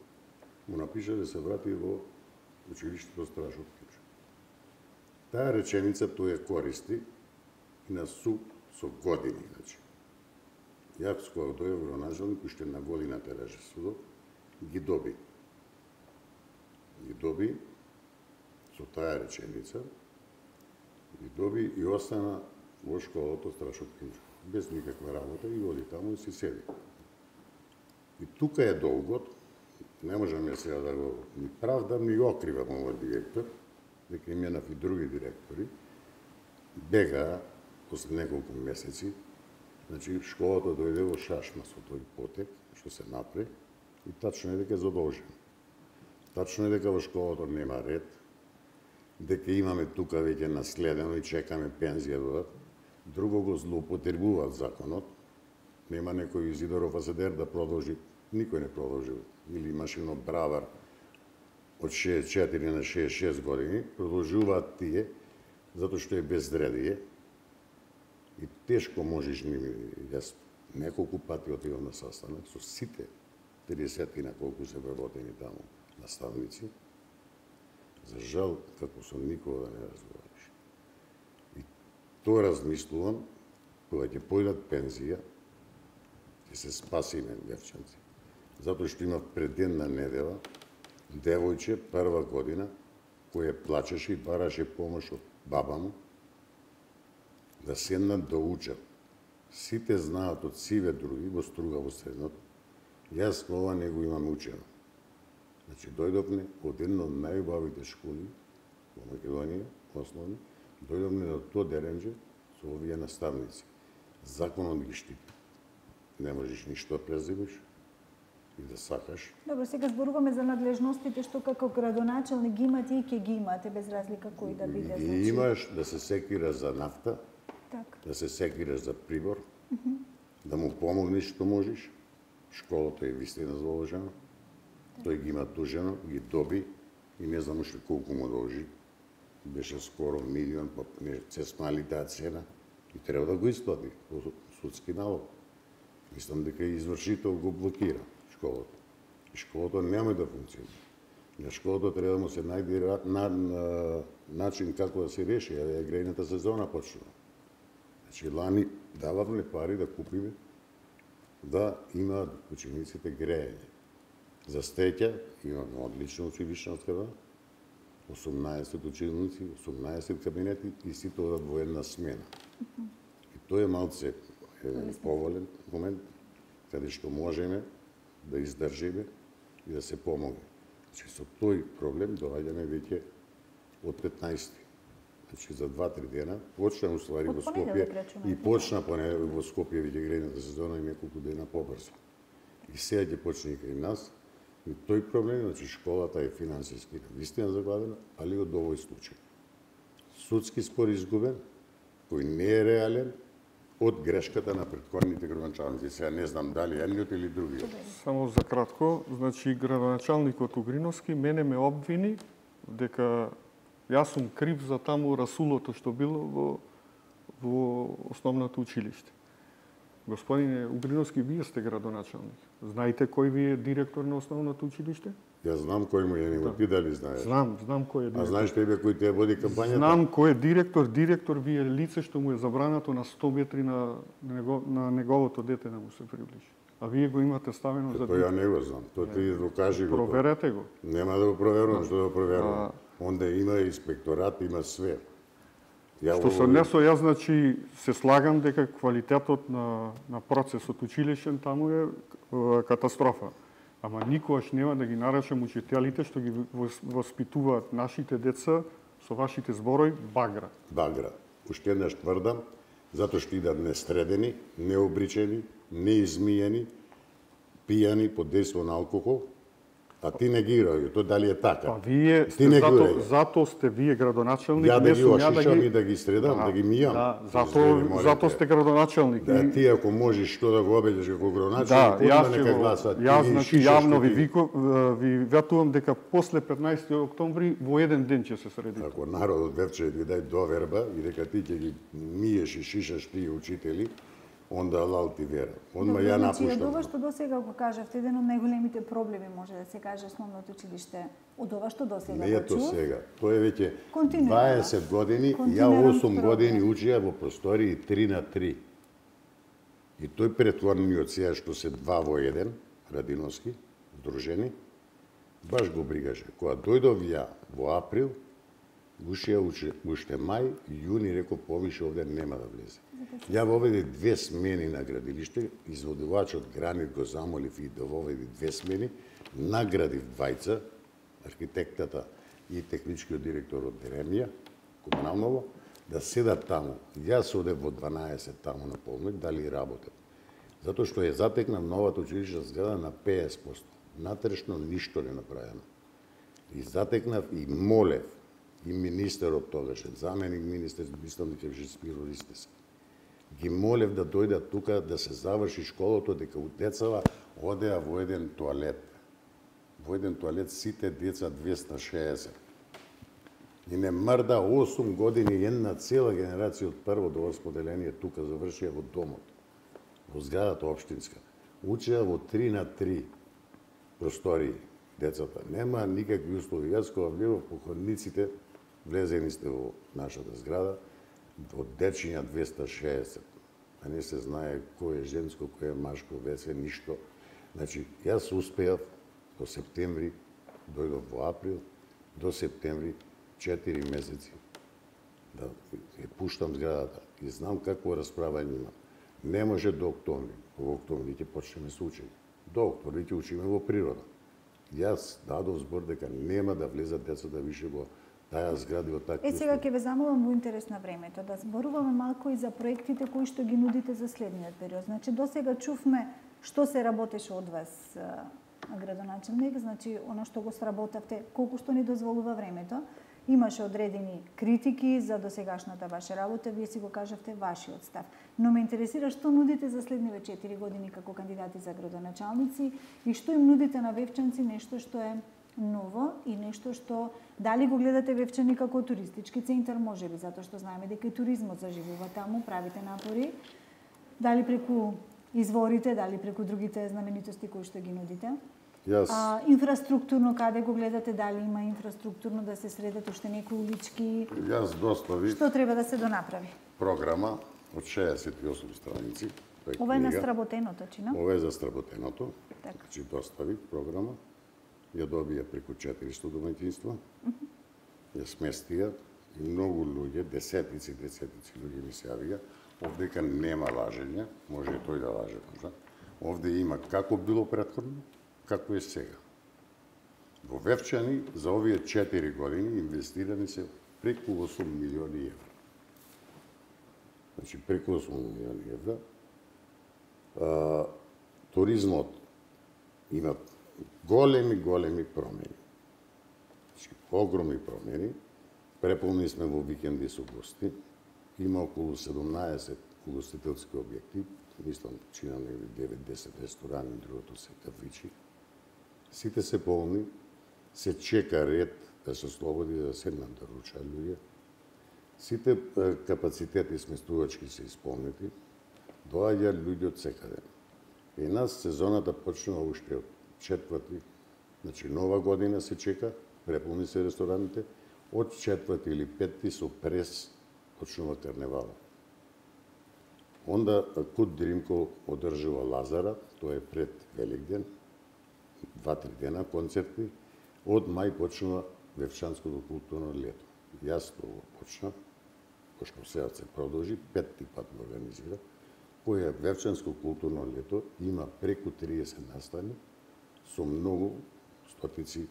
му напиша да се врати во училиштето Стражот Таа реченица тој ја користи и на суп со години, значи. Јас кога тој во началник, уште на година тераже судот, ги доби. Ги доби со таа реченица, ги доби и остана во школото Страшот Кинчев. Без никаква работа и оди таму и си седи. И тука е долгот, не можам ја сега да го ни правдам, ни окривам овој директор, дека именав и други директори, бега после неколку месеци, значи школата дојде во шашма со тој потек, што се напре, и тачно е дека е задолжен. Тачно е дека во школата нема ред, дека имаме тука веќе наследено и чекаме пензија додат, друго го злоупотребуваат законот, нема некој Изидоров Азедер да продолжи, никој не продолжи, или машино бравар, од 64 на 66 години, продолжуваат тие, затоа што е безредие, и тешко можеш ними, јас неколку пати отивам на saстанок со сите 30 на колку се вработени таму наставници, за жал, како со никога да не разговараш. И тоа размислувам, кога ќе појдат пензија, ќе се спасиме левчанци. Затоа што има преденна недела, девојче прва година кој плачеше и бараше помош од баба му да седнат да учат. Сите знаат од сиве други во струга во средното Јас ова не го имам учено. Значи, дојдовме од една од најубавите школи во Македонија, основни, дојдовме до тоа деренџе со овие наставници. Законот ги штити. Не можеш ништо да и да сакаш. Добро, сега зборуваме за надлежностите што како градоначалник ги имате и ќе ги имате без разлика кој да биде. И Значи, имаш да се секира за нафта, така. да се секираш за прибор, да му помогнеш што можеш. Школата е вистина задолжена. Тој ги има тужено, ги доби и не знам уште колку му должи. Беше скоро милион, па не се смали таа цена и треба да го исплати по судски налог. Мислам дека и извршител го блокира школата. И школата нема да функционира. На школата треба да му се најде ра- на, на, начин како да се реши, а е грејната сезона почнува. Значи, лани дававме пари да купиме да имаат учениците грејање. За стеќа имаме одлична училишна среда, 18 ученици, 18 кабинети и сите одат во една смена. И тоа е малце еден поволен момент, каде што можеме да издржиме и да се помогне. Значи, со тој проблем доаѓаме веќе од 15 Значи за 2-3 дена почна уствари во Скопје и почна понеделник во Скопје веќе грејната сезона и неколку дена побрзо. И сега ќе почне и кај нас. И тој проблем, значи школата е финансиски вистина загладена, али од овој случај. Судски спор изгубен, кој не е реален, од грешката на предходните градоначалници. Сега не знам дали едниот или другиот. Само за кратко, значи градоначалникот Угриновски мене ме обвини дека јас сум крив за таму расулото што било во во основното училиште. Господине Угриновски, вие сте градоначалник. Знаете кој ви е директор на основното училиште? Јас знам кој му е, него ти дали знаеш. Знам, знам кој е А директор. знаеш тебе кој те води кампањата? Знам кој е директор. Директор ви е лице што му е забрането на 100 метри на, него, на неговото дете да му се приближи. А вие го имате ставено за Тоа ја не го знам. Тоа ти го кажи го. Проверете го. Нема да го проверувам, што да го проверувам. А- Онда има инспекторат, има све. Ја Што се однесува, јас значи се слагам дека квалитетот на, на процесот училишен таму е катастрофа. Ама никогаш нема да ги наречам учителите што ги воспитуваат нашите деца со вашите зборови багра. Багра. Уште еднаш тврдам, затоа што идат нестредени, необричени, неизмиени, пијани под дејство на алкохол, а ти не ги играј, тоа дали е така? Па вие Ти не зато, зато сте вие градоначалник, Ја да не ги сум ја ошишам и да ги средам, да ги мијам. Да, Извини, зато, молите. зато сте градоначалник. Да, ти ако можеш што да го обелиш како Да, градоначалник, јас ќе нека го, гласат. јас значи јавно ви вику, ви ветувам дека после 15 октомври во еден ден ќе се среди. Ако народот вевче ви дај доверба и дека ти ќе ги миеш и шишаш тие учители, онда лал ти вера. Одма ја значи, од напуштам. ова што досега го кажавте, еден од најголемите проблеми може да се каже основното училиште. Од ова што досега Не е чув, сега. Тоа е веќе Континуирано. 20 години, ја Континуиран 8 години учија во простории 3 на 3. И тој претворниот сега што се два во еден, Радиновски, здружени, баш го бригаше. Кога дојдов ја во април, ушија уште, уште мај, јуни реко повише овде нема да влезе. Ја воведе две смени на градилиште, изводувачот Гранит го замолив и да воведе две смени, наградив двајца, архитектата и техничкиот директор од Деремија, комуналново, да седат таму. Јас одев во 12 таму на полнок, дали работев. Затоа што е затекна новата училишна зграда на 50%. Натрешно ништо не направено. И затекнав и молев и министерот тогашен, заменик министер, мислам дека беше Спиро Ристес. Ги молев да дојдат тука да се заврши школото, дека у децава одеа во еден тоалет. Во еден тоалет сите деца 260. И не мрда 8 години една цела генерација од прво до осмо тука завршија во домот, во зградата општинска. Учеа во 3 на 3 простории децата. Нема никакви услови. Јас кога влегов по ходниците, влезени сте во нашата зграда, од дечиња 260. А не се знае кој е женско, кој е машко, весе, ништо. Значи, јас успеав до септември, дојдов во април, до септември, 4 месеци, да ја пуштам зградата и знам какво расправање има. Не може до октомври. Во октомври ќе почнеме со учење. октомври ќе учиме во природа. Јас дадов збор дека нема да влезат децата више во таа згради во такви. Е, сега ќе ве замолам во интерес на времето да зборуваме малку и за проектите кои што ги нудите за следниот период. Значи, до сега чувме што се работеше од вас градоначелник, значи она што го сработавте, колку што ни дозволува времето. Имаше одредени критики за досегашната ваша работа, вие си го кажавте вашиот став. Но ме интересира што нудите за следниве 4 години како кандидати за градоначалници и што им нудите на вевчанци нешто што е ново и нешто што дали го гледате Вевчани како туристички центар, може би затоа што знаеме дека и туризмот заживува таму, правите напори. Дали преку изворите, дали преку другите знаменитости кои што ги нудите? Јас... А, инфраструктурно, каде го гледате, дали има инфраструктурно да се средат уште некои улички? Јас достави Што треба да се донаправи? програма од 68 страници. Ова е на стработеното, чина? Ова е за стработеното. Така. Значи достави програма. Ја добија преку 400 домаќинства. Ја сместија и многу луѓе, десетици, десетици луѓе ми се јавија. Овдека нема лажење, може и тој да лаже можда. Овде има како било претходно, како е сега. Во Вевчани за овие 4 години инвестирани се преку 8 милиони евра. Значи преку 8 милиони евра. А, туризмот има големи, големи промени. Значи, огромни промени. Преполни сме во викенди со гости. Има околу 17 угостителски објекти, мислам, чина негде 9-10 ресторани, другото се кафичи. Сите се полни, се чека ред да се слободи да седнат да руча луѓе. Сите капацитети сместувачки се исполнети, доаѓа луѓе од секаде. И нас сезоната почнува уште од четврти, значи нова година се чека, преполни се рестораните, од четврти или петти со прес почнува карневалот. Онда Кут Дримко одржува Лазара, тоа е пред Великден, два-три дена концерти, од мај почнува Вевчанското културно лето. Јас тоа почна, кошко сега се продолжи, петти пат го организира, која Вевчанско културно лето има преку 30 настани со многу стотици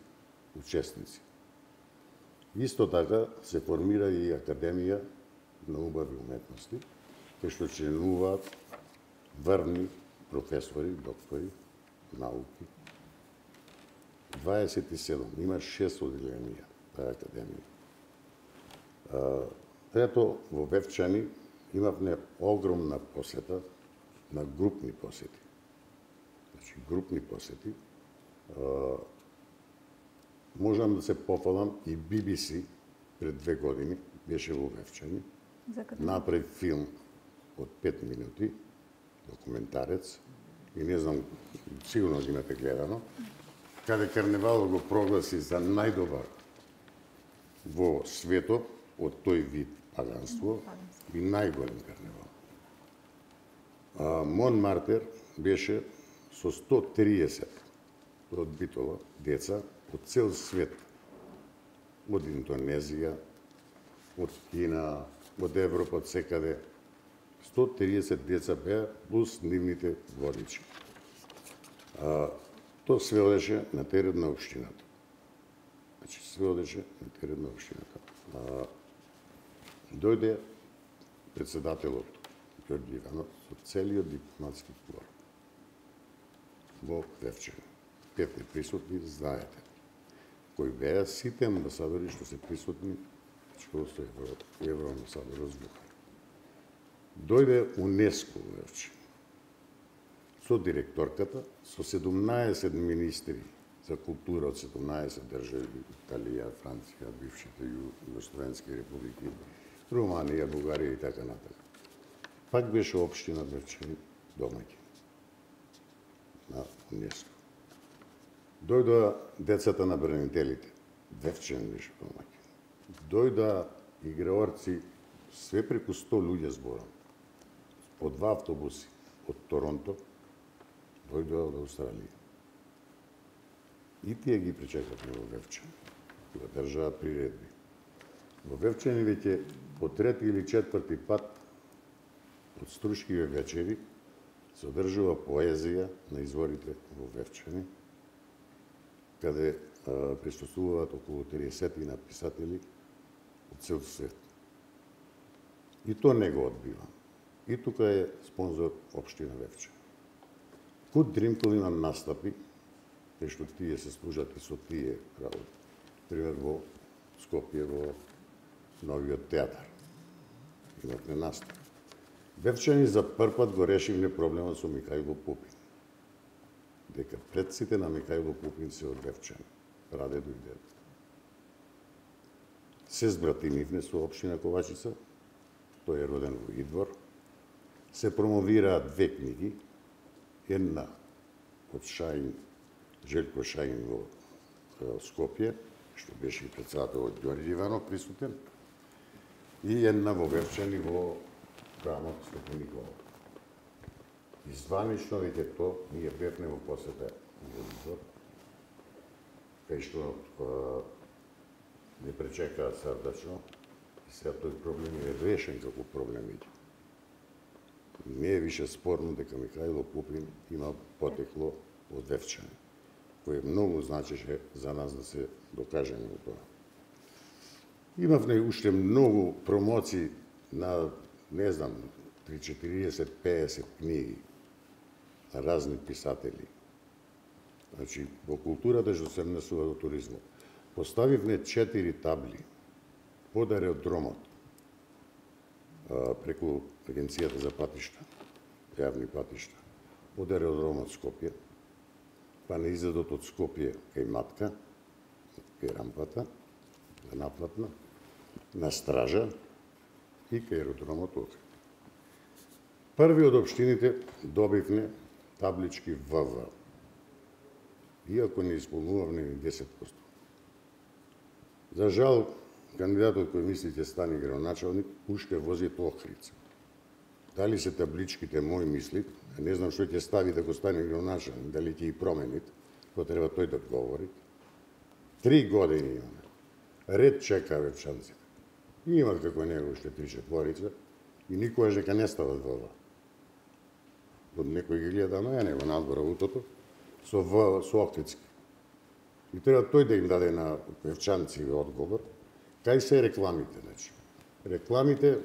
учесници. Исто така се формира и Академија на убави уметности, кај што членуваат врвни професори, доктори, науки, 27, има 6 оделенија таа академија. Трето, во Вевчани имавме огромна посета на групни посети. Значи, групни посети. Можам да се пофалам и BBC пред две години беше во Вевчани. Направи филм од 5 минути, документарец, и не знам, сигурно ги имате гледано, каде Карневалот го прогласи за најдобар во светот од тој вид паганство и најголем карневал. А, Мон Мартер беше со 130 родбитола деца од цел свет, од Индонезија, од Кина, од Европа, од секаде. 130 деца беа плюс нивните водичи. А, Тоа све одеше на терен на општината. Значи, све одеше на терен на општината. А, дојде председателот Георги Иванов со целиот дипломатски кор во Певчево. Петте присутни, знаете, кои беа сите амбасадори што се присутни, што со евро, евроамбасадорот звукар. Дојде УНЕСКО вече со директорката, со 17 министри за култура од 17 држави, Италија, Франција, бившите Југословенски републики, Руманија, Бугарија и така натака. Пак беше општина значи, Берчани домаќи на УНЕСКО. Дојдоа децата на бранителите. Девчен беше домаќи. Дојда играорци, све преку 100 луѓе зборам. По два автобуси од Торонто, дојдоа од Австралија. И тие ги причекавме во Вевчен. да држаа приредби. Во Вевчани веќе по трети или четврти пат од струшкиве вечери се одржува поезија на изворите во Вевчени каде присуствуваат околу 30 написатели од цел свет. И тоа не го одбива. И тука е спонзор Обштина Левче. Куд Дримкол настапи, те што тие се служат и со тие работи. Пример во Скопје во новиот театар. Имавме настап. Вевчани за прв пат го решивме проблемот со Михајло Пупин. Дека предците на Михајло Пупин се од Левчан. Прадедо и дедо. Се збратимивме со општина Ковачица, тој е роден во Идвор. Се промовираат две книги, една од Шајн, Желко Шајн во Скопје, што беше и председател Ѓорѓe Иванов присутен, и една во Вевчани во храмот Свети И званично, веќе то, ние бевме во посета во кај што не пречекаа срдачно, и сега тој проблем е решен како проблем веќе. Не е више спорно дека Михајло Пупин има потекло од Вевчани, кој многу значеше за нас да се докажеме во тоа. Имавме уште многу промоции на, не знам, 3, 40, 50 книги разни писатели. Значи, во културата што се внесува во туризмот. Поставивме четири табли под аеродромот преку Агенцијата за патишта, јавни патишта, од аеродромот Скопје, па на изедот од Скопје кај Матка, кај рампата, на наплатна, на стража и кај аеродромот Охрид. Први од општините добивме таблички ВВ, иако не исполнувавме ни 10%. За жал, кандидатот кој мислите стани градоначалник, уште вози Охрица. Дали се табличките мои мисли, не знам што ќе стави да го стане градоначалник, дали ќе и променит, тоа треба тој да говори. Три години имаме. Ред чека вевчанците. И имат како него уште три четворица и никогаш дека не стават во. Од некој ги гледа на мене во надвор утото со В со Охридски. И треба тој да им даде на певчанци одговор кај се рекламите, значи. Рекламите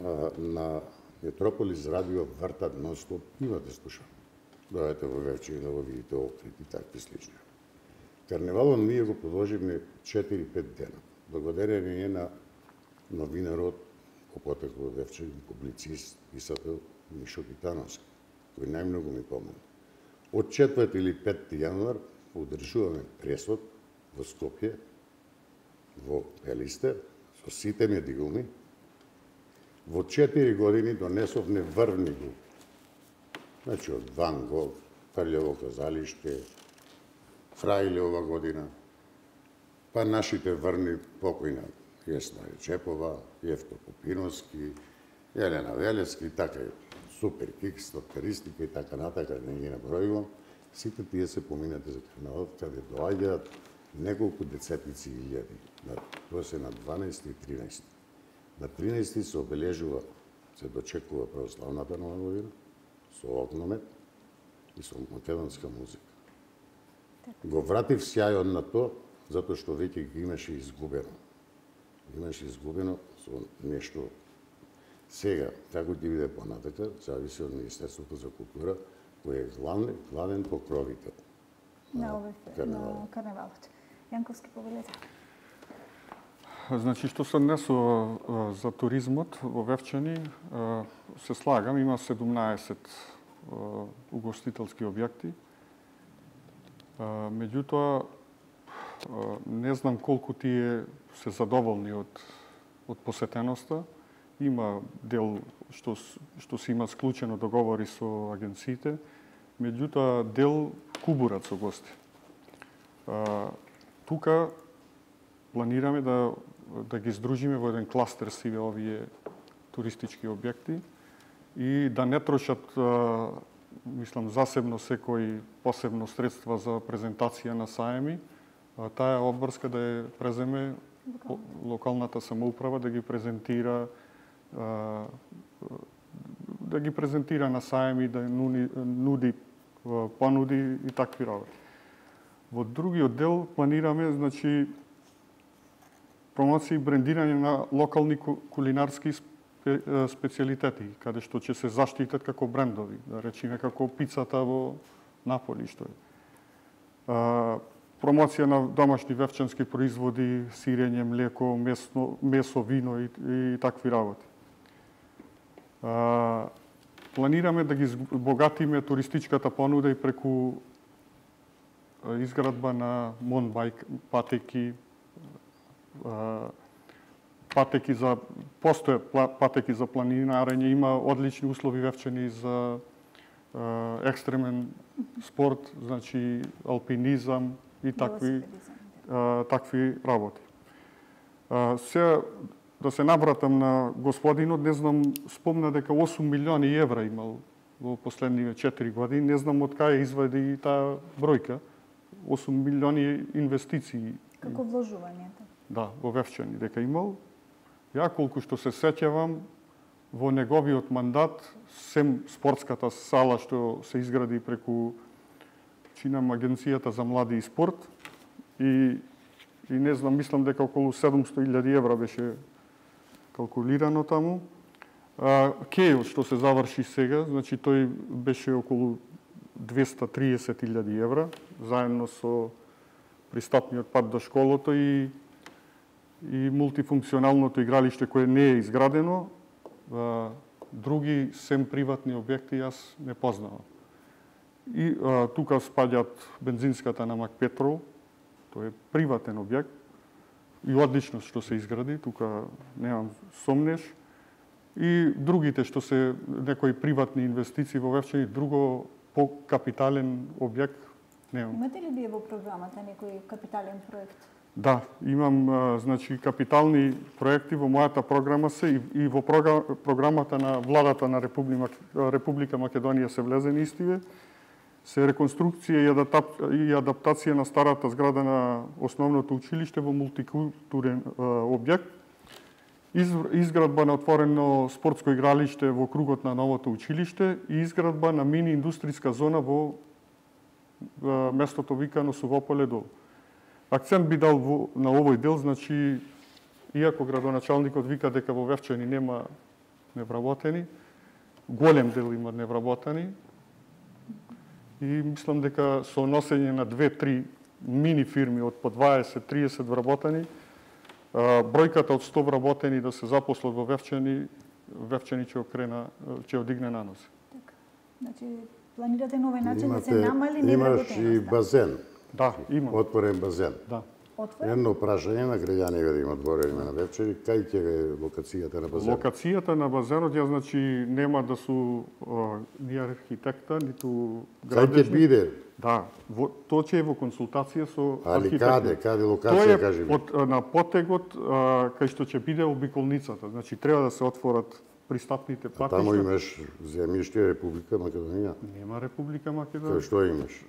а, на Метрополис радио вртат нонстоп, имате да слушам. Дојдете во Вевчина да го видите Охрид и такви слични. Карневалот ние го продолжиме 4-5 дена. Благодарение на новинарот по потекло Вевчани, публицист, писател Мишо Китановски, кој најмногу ми помогна. Од 4 или 5 јануар одржуваме пресот во Скопје, во Пелисте, со сите медиуми. Во 4 години донесовме врвни го. Значи од Ван Гог, Фрлево казалиште, Фрајле ова година, па нашите врни покојна Јесна Чепова, Јевто Попиновски, Елена Велески, така и супер кикс, доктаристика и така натака, не ги набројувам. Сите тие се поминати за карнавалот, каде доаѓаат неколку децетници и илјади. Тоа се на 12 и 13. На 13 се обележува, се дочекува православната нова година, со огномет и со македонска музика. Така. Го вратив сјајот на тоа, затоа што веќе ги имаше изгубено имаше изгубено со нешто. Сега, како ќе биде понатака, зависи од Министерството за култура, кој е главен, главен покровител на, на, карнавал. на карнавалот. Јанковски повелете. Значи, што се однесува за туризмот во Вевчани, се слагам, има 17 угостителски објекти. Меѓутоа, не знам колку тие се задоволни од од посетеноста. Има дел што што се има склучено договори со агенциите, меѓутоа дел кубурат со гости. А, тука планираме да да ги здружиме во еден кластер сиве овие туристички објекти и да не трошат а, мислам засебно секој посебно средства за презентација на саеми, таа обврска да ја преземе локалната самоуправа да ги презентира да ги презентира на саеми, да нуди, нуди понуди и такви работи. Во другиот дел планираме, значи, промоција и брендирање на локални кулинарски специјалитети, каде што ќе се заштитат како брендови, да речеме како пицата во Наполи, што е. А, промоција на домашни вевчански производи, сирење, млеко, месо, месо вино и, и такви работи. Планираме да ги богатиме туристичката понуда и преку изградба на монбайк патеки, патеки за постоја патеки за планинарење, има одлични услови вевчени за екстремен спорт, значи алпинизам и такви такви работи. Се да се набратам на господинот, не знам, спомна дека 8 милиони евра имал во последниве 4 години, не знам од кај извади таа бројка. 8 милиони инвестиции. Како вложувањето? Да, во Вевчани дека имал. Ја колку што се сеќавам, во неговиот мандат, сем спортската сала што се изгради преку чинам агенцијата за млади и спорт и и не знам, мислам дека околу 700.000 евра беше калкулирано таму. А, Кејо што се заврши сега, значи тој беше околу 230.000 евра, заедно со пристапниот пат до школото и и мултифункционалното игралиште кое не е изградено, други сем приватни објекти јас не познавам. И а, тука спаѓат бензинската на Мак Петро, тој е приватен објект, и одлично што се изгради, тука немам сомнеш. И другите што се некои приватни инвестиции во Вевчани, друго по капитален објект немам. Имате ли вие во програмата некој капитален проект? Да, имам значи капитални проекти во мојата програма се и, и во програмата на владата на Република, Република Македонија се влезени истиве. Се реконструкција и, адаптација на старата зграда на основното училиште во мултикултурен објект. изградба на отворено спортско игралиште во кругот на новото училиште и изградба на мини индустријска зона во местото викано Сувополе долу. Акцент би дал во, на овој дел, значи, иако градоначалникот вика дека во Вевчани нема невработени, голем дел има невработени, и мислам дека со носење на две-три мини фирми од по 20-30 вработени, бројката од 100 вработени да се запослат во Вевчани, Вевчани ќе окрена, ќе одигне на нозе. Така. Значи, планирате на овој начин да се намали невработеността? Имаш и базен. Да, има. Отворен базен. Да. Отворен? Едно прашање на граѓани да има дворење на Вевчери, кај ќе е локацијата на базенот? Локацијата на базенот ја значи нема да су о, ни архитекта, ниту градежни. Кај ќе биде? Да, во, то ќе е во консултација со Али архитекта. каде, каде локација кажи ми? Од, на потегот а, кај што ќе биде обиколницата. Значи треба да се отворат пристапните патишта. Таму имаш земјиште Република Македонија? Нема Република Македонија. што имаш?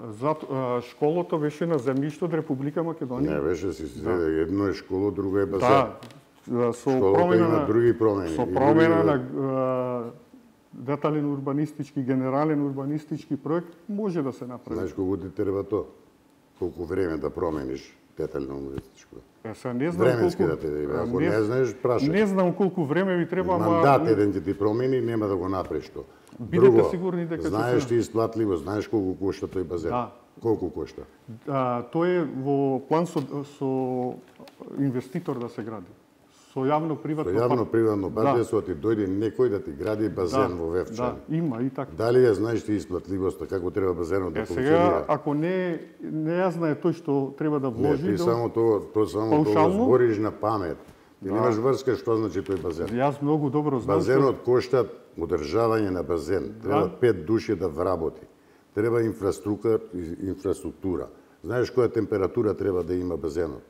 Зато школото беше на земјиште од Република Македонија. Не беше си да. едно е школо, друго е базар. Да, со Школото промена има други промени. Со промена на детален урбанистички, генерален урбанистички проект може да се направи. Знаеш колку ти треба то? Колку време да промениш детален урбанистичко? Е, сега не знам Временски колку... да те треба. Ако не, не знаеш, прашај. Не знам колку време ви треба, Мандат ама... еден ќе ти промени, нема да го направиш тоа. Бидете Друго, сигурни дека знаеш ти исплатливо, знаеш колку кошта тој базен. Да. Колку кошта? А, тој е во план со, со инвеститор да се гради. Со јавно приватно Со јавно приватно партнерство да. ти дојде некој да ти гради базен да, во Вевчан. Да, има и така. Дали ја знаеш ти исплатливоста како треба базенот да функционира? Сега ако не не ја знае тој што треба да вложи, не, ти да... само тоа, тоа само тоа збориш на памет. Да. немаш врска што значи тој базен. Јас многу добро знам. Базенот кошта одржавање на базен. Треба да. пет души да вработи. Треба инфраструктура, инфраструктура. Знаеш која температура треба да има базенот?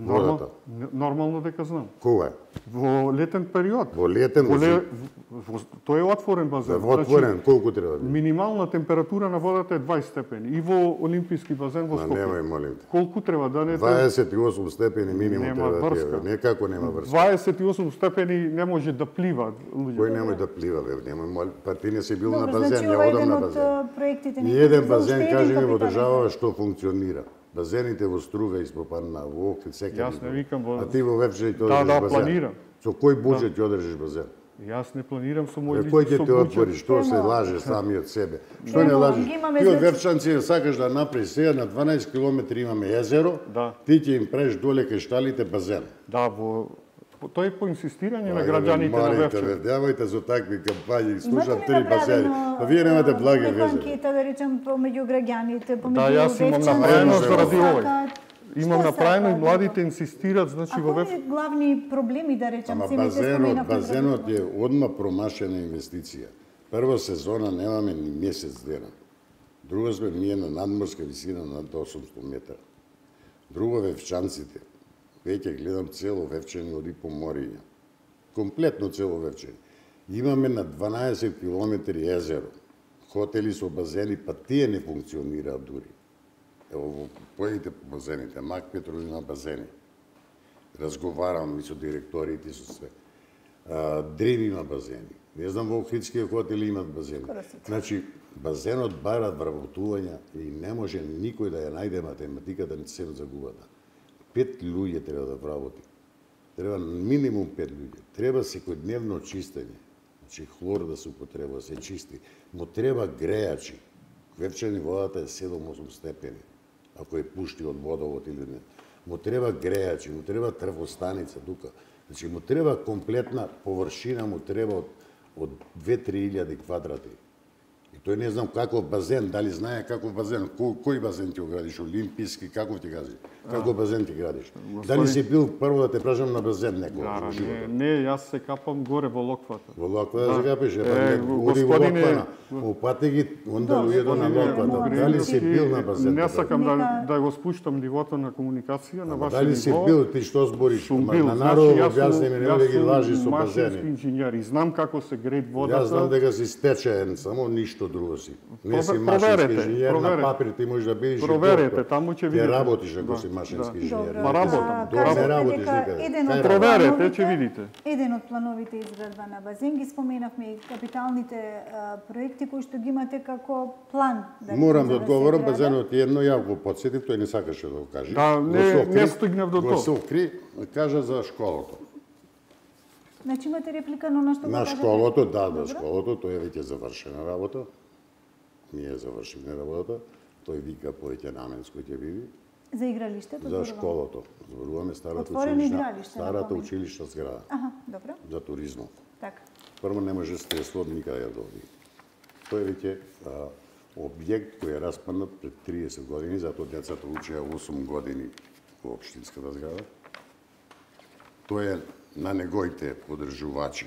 Нормал- Нормално дека знам. Кога? Во летен период. Во летен, Во во ле... во... Тој е отворен базен. Во отворен, колку треба да биде? минимална температура на водата е 20 степени. И во Олимписки базен во Скопје. немај, молим те. Колку треба да не 28 степени минимум Нема треба да врска. ти е. Некако нема врска. 28 степени не може да плива луѓе. Кој немој да плива, бе, немој, мол, па ти не си бил на Добро, базен, значи ја одам еден на од базен. проектите Ни еден базен, кажи ми во држава што функционира. Базените во Струга и Спопана, во Охрид, секаде. Јас не викам во- А ти во Вепче ќе Да, одржиш да, базен. планирам. Со кој буџет ќе одржиш базен? Јас не планирам со мој Бе, кој ќе те отвори? Што се лаже сами од себе? Што Емо, не лажеш? Ти од Вепчанци сакаш да направиш сега на 12 км имаме езеро, Да. ти ќе им правиш доле кај шталите базен. Да, во Тоа е по инсистирање на граѓаните на бе, Давајте за такви кампањи, слушам три направено, Па вие немате благи везе. анкета, да речем, помеѓу граѓаните, помеѓу Да, јас имам направено што заради овој. Имам направено и сакаат, младите инсистираат, значи А во кои Вевче. главни проблеми, да речем, Ама базенот, базенот е одма промашена инвестиција. Прва сезона немаме ни месец дена. Друга сме ние на надморска висина над 800 метра. Друго вевчанците. Веќе гледам цело вевчани оди по мориња. Комплетно цело вевчани. Имаме на 12 километри езеро. Хотели со базени, па тие не функционираат дури. Ево, во поедите по базените, Мак Петров има базени. Разговарам и со директорите и со све. А, Древ има базени. Не знам во Охридскиот хотел имат базени. Сите. Значи, базенот бара вработувања и не може никој да ја најде математиката ни се загубата. Пет луѓе треба да вработи. Треба минимум пет луѓе. Треба секојдневно чистење. Значи хлор да се употреба, да се чисти. Му треба грејачи. вечерни водата е 7-8 степени. Ако е пушти од водовод или не. Му треба грејачи, му треба трвостаница тука. Значи му треба комплетна површина, му треба од, од 2-3 илјади квадрати. Тој не знам каков базен, дали знае каков базен, кој, кој базен ти го градиш, олимписки, каков ти гази, каков базен ти градиш. Дали си бил прво да те прашам на базен некој? Да, во не, животот? не, јас се капам горе во локвата. Во локва да Да. се капиш, Е, па не, го- оди во локвана. Опати ги, онда Добро, луѓето на локвата. Дали си бил на базен? Не сакам да, да го спуштам нивото на комуникација на ваше Дали си бил, ти што збориш? Сум На значи, народот јас сум- објасни ми, јас не ги сум лажи со машински базени. инженер и знам како се грејт водата. Јас знам дека си стечаен, само ништо друго си. Не си машински инженер, на проверете. папир ти можеш да бидеш Проверете, таму ќе Ти видите. работиш ако Да, си машински да. инженер. Добро, Ма работам. а, Добро, не работиш дека никаде. Еден Кај од Проверете, плановите- ќе видите. Еден од плановите изградба на базен ги споменавме и капиталните проекти кои што ги имате како план. Да Морам да се одговорам, базенот е едно, ја го подсетив, тој не сакаше да го каже. Да, не- не стигнав до Го тоа. сокри, кажа за школото. Значи имате реплика на она што го На школото, да, на школото, тоа е веќе завршена работа. Ние завршивме работа. Тој вика повеќе наменско ќе биде. За игралиштето? За школото. Зборуваме старата Отворено училишна, игралиште, старата училишна зграда Аха, добро. за туризмот. Така. Прво не може од никаде да доби. Тој е веќе објект кој е распаднат пред 30 години, затоа децата учеа 8 години во општинската зграда. Тој е на негоите подржувачи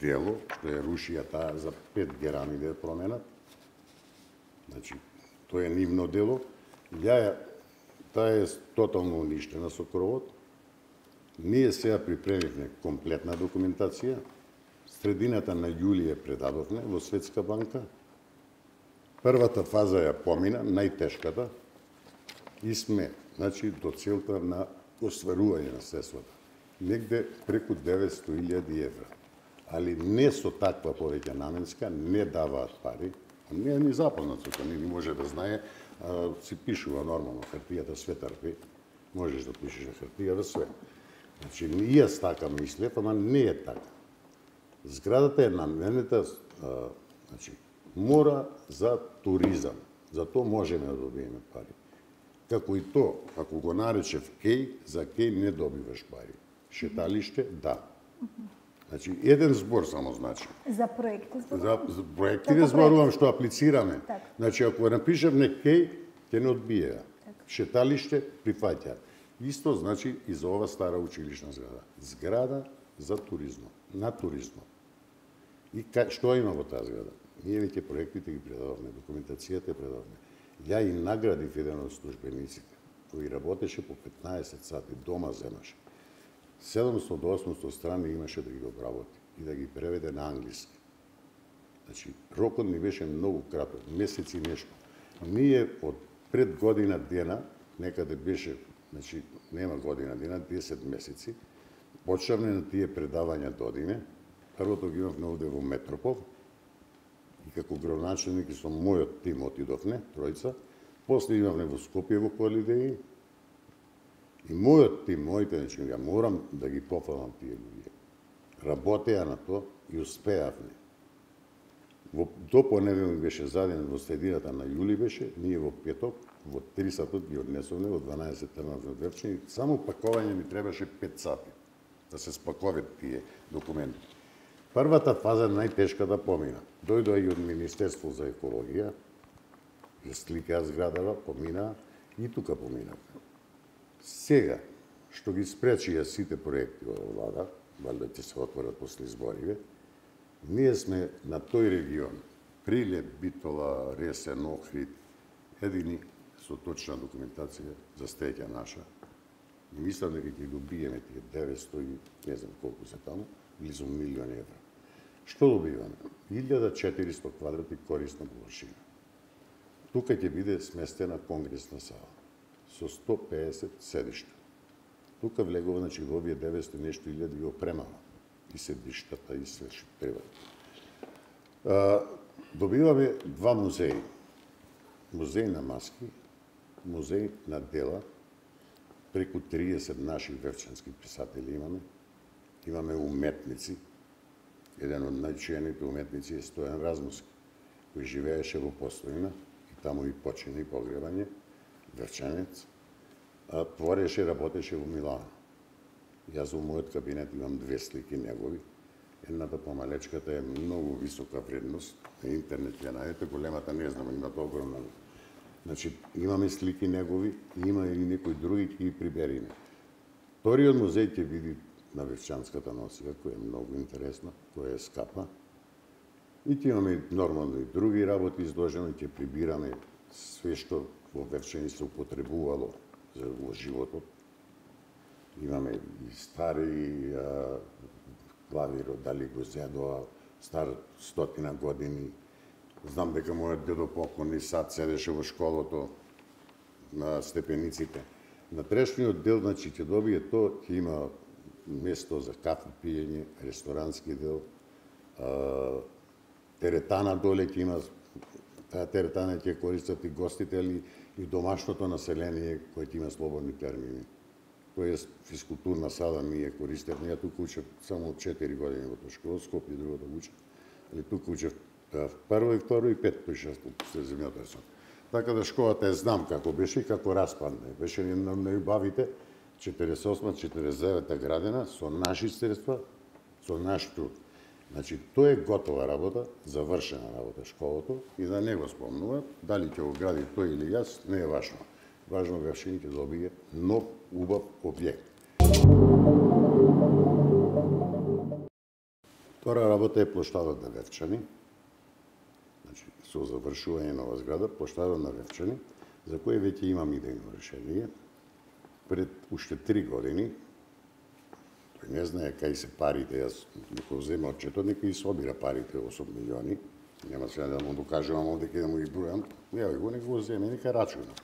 дело, што е рушија таа за 5 герани да ја променат. Значи, тоа е нивно дело. Ја ја, таа е тотално уништена со кровот. Ние сега припремивме комплетна документација. Средината на јули ја предадовме во Светска банка. Првата фаза ја помина, најтешката, и сме, значи, до целта на остварување на средствата. Негде преку 900.000 евра. Али не со таква повеќе наменска, не даваат пари. А не е ни запознат тоа, не ни може да знае, а, си пишува нормално, хартијата све трпи. Можеш да пишеш хартијата све. Значи, и јас така мислев, ама не е така. Зградата е наменета, а, значи, мора за туризам. За тоа можеме да добиеме пари. Како и то, ако го наречев кеј, за кеј не добиваш пари. Шеталиште, да. Значи, еден збор само значи. За проекти За, зборувам? за проектите Како зборувам што аплицираме. Така. Значи, ако напишем не кеј, ќе не одбиеа. Шеталиште, прифаќа. Исто значи и за ова стара училишна зграда. Зграда за туризмот, на туризмот. И ка, што има во таа зграда? Ние веќе проектите ги предававме, документацијата ја предававме. Ја и наградив еден од службениците. кој работеше по 15 сати, дома земаше. 700 до 800 страни имаше да ги обработи и да ги преведе на англиски. Значи, рокот ни беше многу краток, месеци нешто. Ние од пред година дена, некаде беше, значи, нема година дена, 10 месеци, почнавме на тие предавања додине. Првото ги имавме овде во Метропов, и како градоначелник и со мојот тим отидовме, тројца. После имавме во Скопје во Колидеи. И мојот тим, моите нечки, ја морам да ги пофалам тие луѓе. Работеа на тоа и успеавме. Во до понеделник беше заден во средината на јули беше, ние во петок во 3 сатот ги однесовме во 12 трнавме вечни, само пакување ми требаше 5 сати да се спаковат тие документи. Првата фаза најтешка да помина. Дојдоа и од Министерство за екологија, ја сликаа зградава, помина и тука помина. Сега, што ги спречија сите проекти во влада, валјда ќе се отворат после избориве, ние сме на тој регион, Прилеп, Битола, Ресен, Охрид, едини со точна документација за стеќа наша. И мислам дека ќе добиеме тие 900 и не знам колку се таму, близу милион евра. Што добиваме? 1400 квадрати корисна површина. Тука ќе биде сместена конгресна сала со 150 седишта. Тука влегува, значи, во овие 900 нешто илјади ги опремава и седиштата и се што треба. добиваме два музеи. Музеј на маски, музеј на дела, преку 30 наши вевчански писатели имаме. Имаме уметници. Еден од најчените уметници е Стојан Размуски, кој живееше во Постојна и таму и почина и погребање, врчанец, а твореше, работеше во Милано. Јас во мојот кабинет имам две слики негови. Едната помалечката е многу висока вредност. На интернет ја најдете, големата не знам, има огромна Значи, имаме слики негови, има и некои други, ќе ги прибериме. Вториот музеј ќе види на Вевчанската носија, која е многу интересна, која е скапа. И ќе имаме нормално и други работи изложени, ќе прибираме све што во Вевчани се употребувало за во животот. Имаме и стари а, клавиро, дали го зедоа, стар стотина години, Знам дека мојот дедо покойни сад седеше во школото на степениците. На трешниот дел, значи, ќе добие то, ќе има место за кафе пиење, ресторански дел, а, теретана доле ќе има, таа теретана ќе користат и гостители и домашното население кој има слободни термини. Тој е физкултурна сада ми ја користев. ја тука учев само 4 години во школа, Скопје другото учев, али тука учев прво и второ и петто и шесто се земјата сум. Така да школата е знам како беше и како распадне. Беше ни на најубавите 48-49 градена со наши средства, со наш труд. Значи, тоа е готова работа, завршена работа школото и да не го спомнува, дали ќе го гради тој или јас, не е важно. Важно Гавшин ќе добие нов, убав објект. Втора работа е площадот на Вевчани, значи, со завршување на оваа зграда, площадот на Ревчани, за кој веќе имам идејно решение. Пред уште три години, не знае кај се парите, јас некој зема отчетот, некој собира парите 8 милиони, нема сега да му докажувам овде кај да му ги бројам, ја го нека го земе, нека рачуна.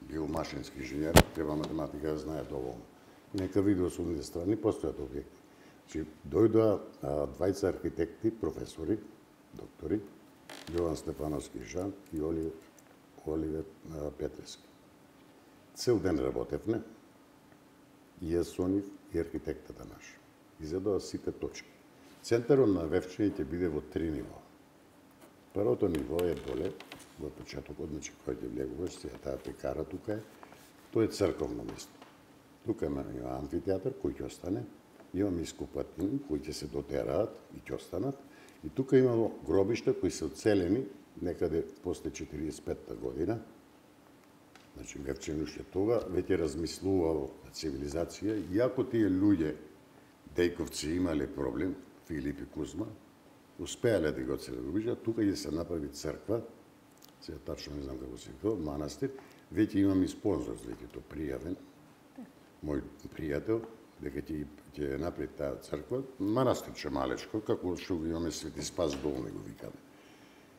Бил машински инженер, треба математика да знае доволно. Нека види 80 страни, постојат објекти. Значи, дојдоа двајца архитекти, професори, доктори, Јован Стефановски Жан и Оливер, Оливер Петрески. Цел ден работевме, и јас со нив и архитектата наш. Изедоа да сите точки. Центарот на Вевчани ќе биде во три ниво. Првото ниво е доле, во почетокот, значи кој ќе влегуваш, сега таа пекара тука е, тоа е црковно место. Тука има амфитеатар кој ќе остане, имаме искупатини кои ќе се дотераат и ќе останат, И тука имало гробишта кои се оцелени некаде после 45-та година. Значи, Грчен уште тога веќе размислувало на цивилизација, иако тие луѓе, дејковци имале проблем, Филип и Кузма, успеале да го оцелят тука ќе се направи црква, се тачно не знам како се тоа, манастир, веќе имам и спонзор, веќе то пријавен. Мој пријател, дека ќе ќе направи таа црква, манастирче малечко, како што го имаме Свети Спас долни го викаме.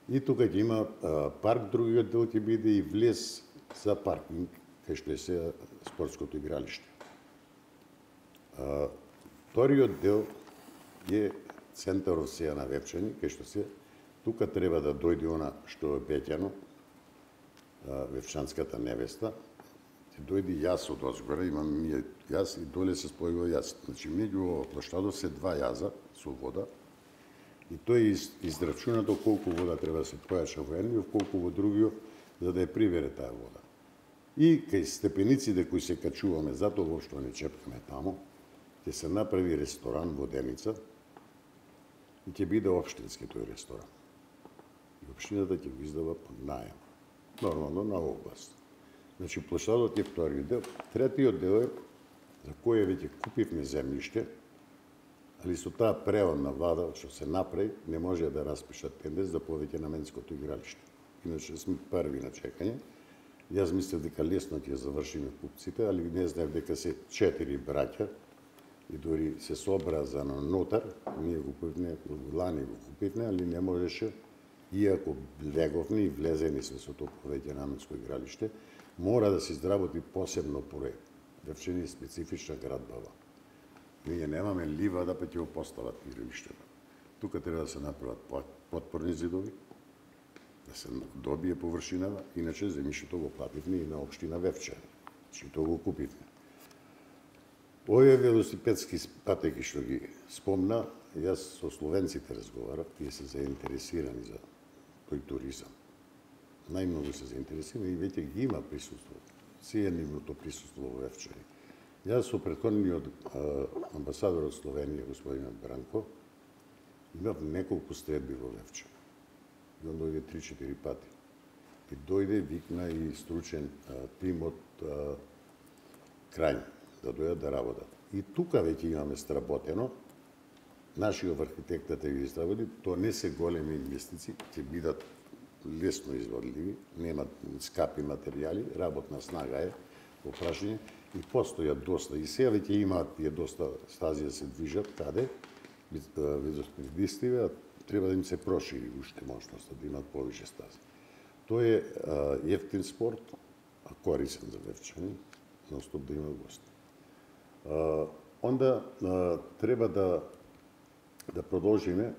И тука ќе има парк, другиот дел ќе биде и влез за паркинг, кај што е се спортското игралиште. А, вториот дел е центарот се на Вепчани, кај што се тука треба да дојде она што е обеќано, Вепчанската невеста, ќе дојде јас од озгора, имам ние јас и доле се спојува јас. Значи, меѓу площадот се два јаза со вода, и тој е израчунато колку вода треба да се појаша во едниот, колку во другиот, за да ја прибере таа вода. И кај степениците кои се качуваме, затоа воопшто не чепкаме таму, ќе се направи ресторан воденица и ќе биде општински тој ресторан. И општината ќе го издава под најам. Нормално на област. Значи, площадот е втори дел. Третиот дел е за кој веќе купивме земјиште, али со таа преводна вада што се направи, не може да распишат тендес за повеќе наменското игралиште. Иначе сме први на чекање. Јас мислев дека лесно ќе завршиме купците, али не знаев дека се четири браќа и дури се собра за на нотар, ние го купивме, лани го купивме, али не можеше, иако леговни и влезени се со тоа повеќе наменско игралиште, мора да се изработи посебно проект. Да Врчени специфична градбава. Ние немаме ливада па ќе го постават игралиштето. Тука треба да се направат подпорни зидови, да се добие површината, иначе земјишето го плативме и на општина Вевче, чито го купивме. Овие велосипедски патеки што ги спомна, јас со словенците разговарав, тие се заинтересирани за тој туризам најмногу се заинтересирани и веќе ги има присуство. Сијанивното присуство во Евчари. Јас со претходниот амбасадор од Словенија, господинот Бранко, имав неколку стредби во Евчари да дојде 3-4 пати. И дојде, викна и стручен а, тим од а, крај да дојдат да работат. И тука веќе имаме стработено, нашиот архитектата ги изработи, тоа не се големи инвестиции, ќе бидат лесно изводливи, нема скапи материјали, работна снага е во прашање и постојат доста. И сега веќе имаат тие доста стази да се движат, каде, видоспедистиве, треба да им се прошири уште можноста, да имат повише стази. Тоа е а, ефтин спорт, а корисен за вевчани, ностоп да има гости. А, онда а, треба да да продолжиме,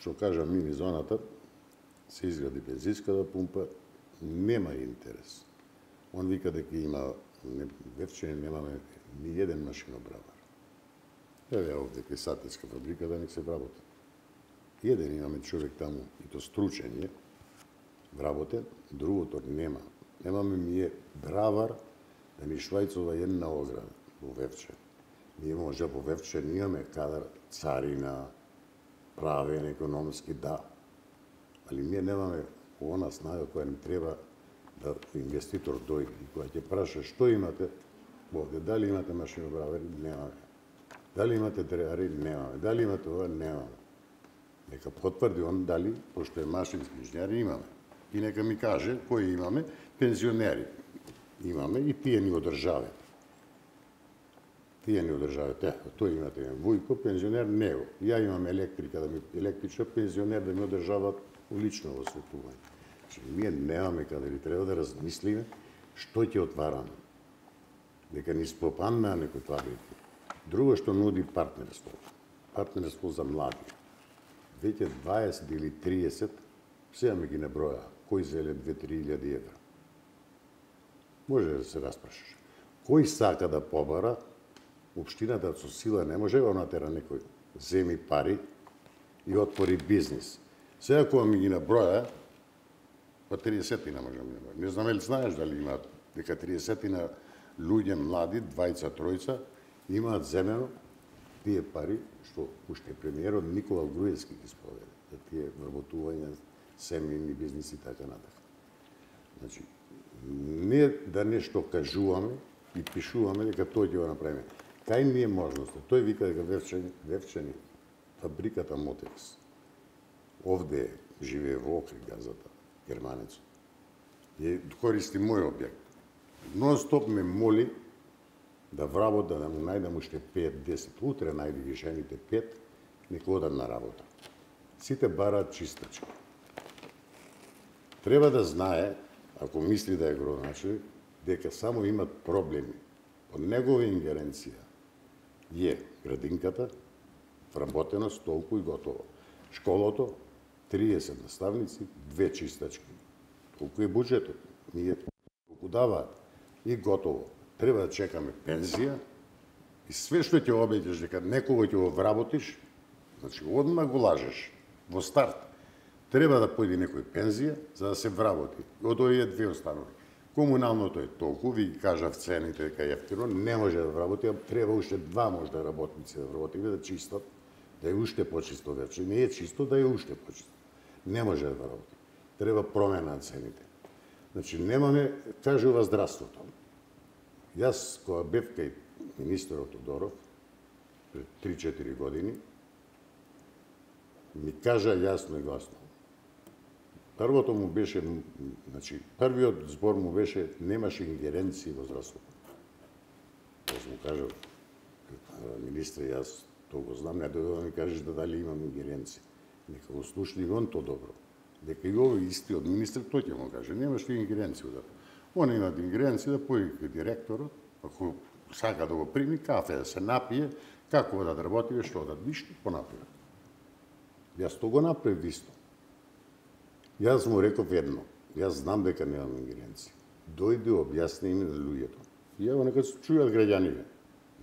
што кажа мини зоната, се изгради бензинската пумпа, нема интерес. Он вика дека има не, вече немаме ни еден машинобравар. Еве овде кај сателска фабрика да не се работи. Еден имаме човек таму, и то стручен е, вработен, другото нема. Немаме ми е бравар да ми швајцова една ограда во Вевче. Ние може во Вевче да имаме кадар царина, правен, економски, да, али ние немаме она снага која ни треба да инвеститор дојде и која ќе праша што имате овде, дали имате машинобравери, немаме. Дали имате дреари, немаме. Дали имате ова, немаме. Нека потврди он дали, пошто е машински инженер, имаме. И нека ми каже кои имаме, пензионери имаме и тие ни одржаве. Тие ни одржаве. Те, тој имате Вујко, пензионер, него. Ја имам електрика, да ми, електрича, пензионер да ми одржава улично осветување. Значи, ние немаме каде ли треба да размислиме што ќе отвараме. Дека ни спопанна некој тварите. Да Друго што нуди партнерство. Партнерство за млади. Веќе 20 или 30, сега ми ги наброја, кој зеле 2-3 евра. Може да се распрашаш. Кој сака да побара, Обштината со сила не може да натера некој земи пари и отвори бизнис Сега кога ми ги наброја, па 30 на може да ми наброја. Не знам ли знаеш дали имаат дека 30 на луѓе млади, двајца, тројца, имаат земено тие пари што уште премиерот Никола Груевски ги спроведе, за тие вработувања, семјни бизниси и така натака. Значи, не да нешто кажуваме и пишуваме дека тој ќе го направиме. Кај ми е можност? Тој вика дека Вевчани, Вевчани фабриката Мотекс, овде живее во Охрид газата, германецот. Ја користи мој објект. Нон-стоп ме моли да вработ да му најдам уште 5-10. Утре најди ги жените 5, нека одат на работа. Сите бараат чистачки. Треба да знае, ако мисли да е градоначелник, дека само имат проблеми. Од негова ингеренција е градинката, вработена толку и готово. Школото, 30 наставници, две чистачки. Толку е буџетот. Ние толку даваат и готово. Треба да чекаме пензија и све што ќе обеќаш дека некого ќе го вработиш, значи одма го лажеш во старт. Треба да појде некој пензија за да се вработи. Од овие две останови. Комуналното е толку, ви кажав цените дека е ефтино, не може да вработи, треба уште два можда работници да вработи, да чистат, да е уште почисто вече. Не е чисто, да е уште почисто. Не може да вработи. Треба промена на цените. Значи, немаме, кажува здравството. Јас, кога бев кај министерот Тодоров, пред 3-4 години, ми кажа јасно и гласно. Првото му беше, значи, првиот збор му беше немаше ингеренции во здравството. Јас му кажав, министре, јас тоа го знам, не дојде да ми кажеш да дали имам ингеренции. Нека го слушни и он то добро. Дека и овој истиот министр тој ќе му каже, немаш ли ингеренции да. Он има ингредиенци да, да појде директорот, ако сака да го прими, кафе да се напие, како да работи, што да ништо понапред. Јас тоа го направив исто. Јас му реков едно. Јас знам дека немам ингредиенци. Дојди објасни им на луѓето. И ево нека се чујат граѓаните.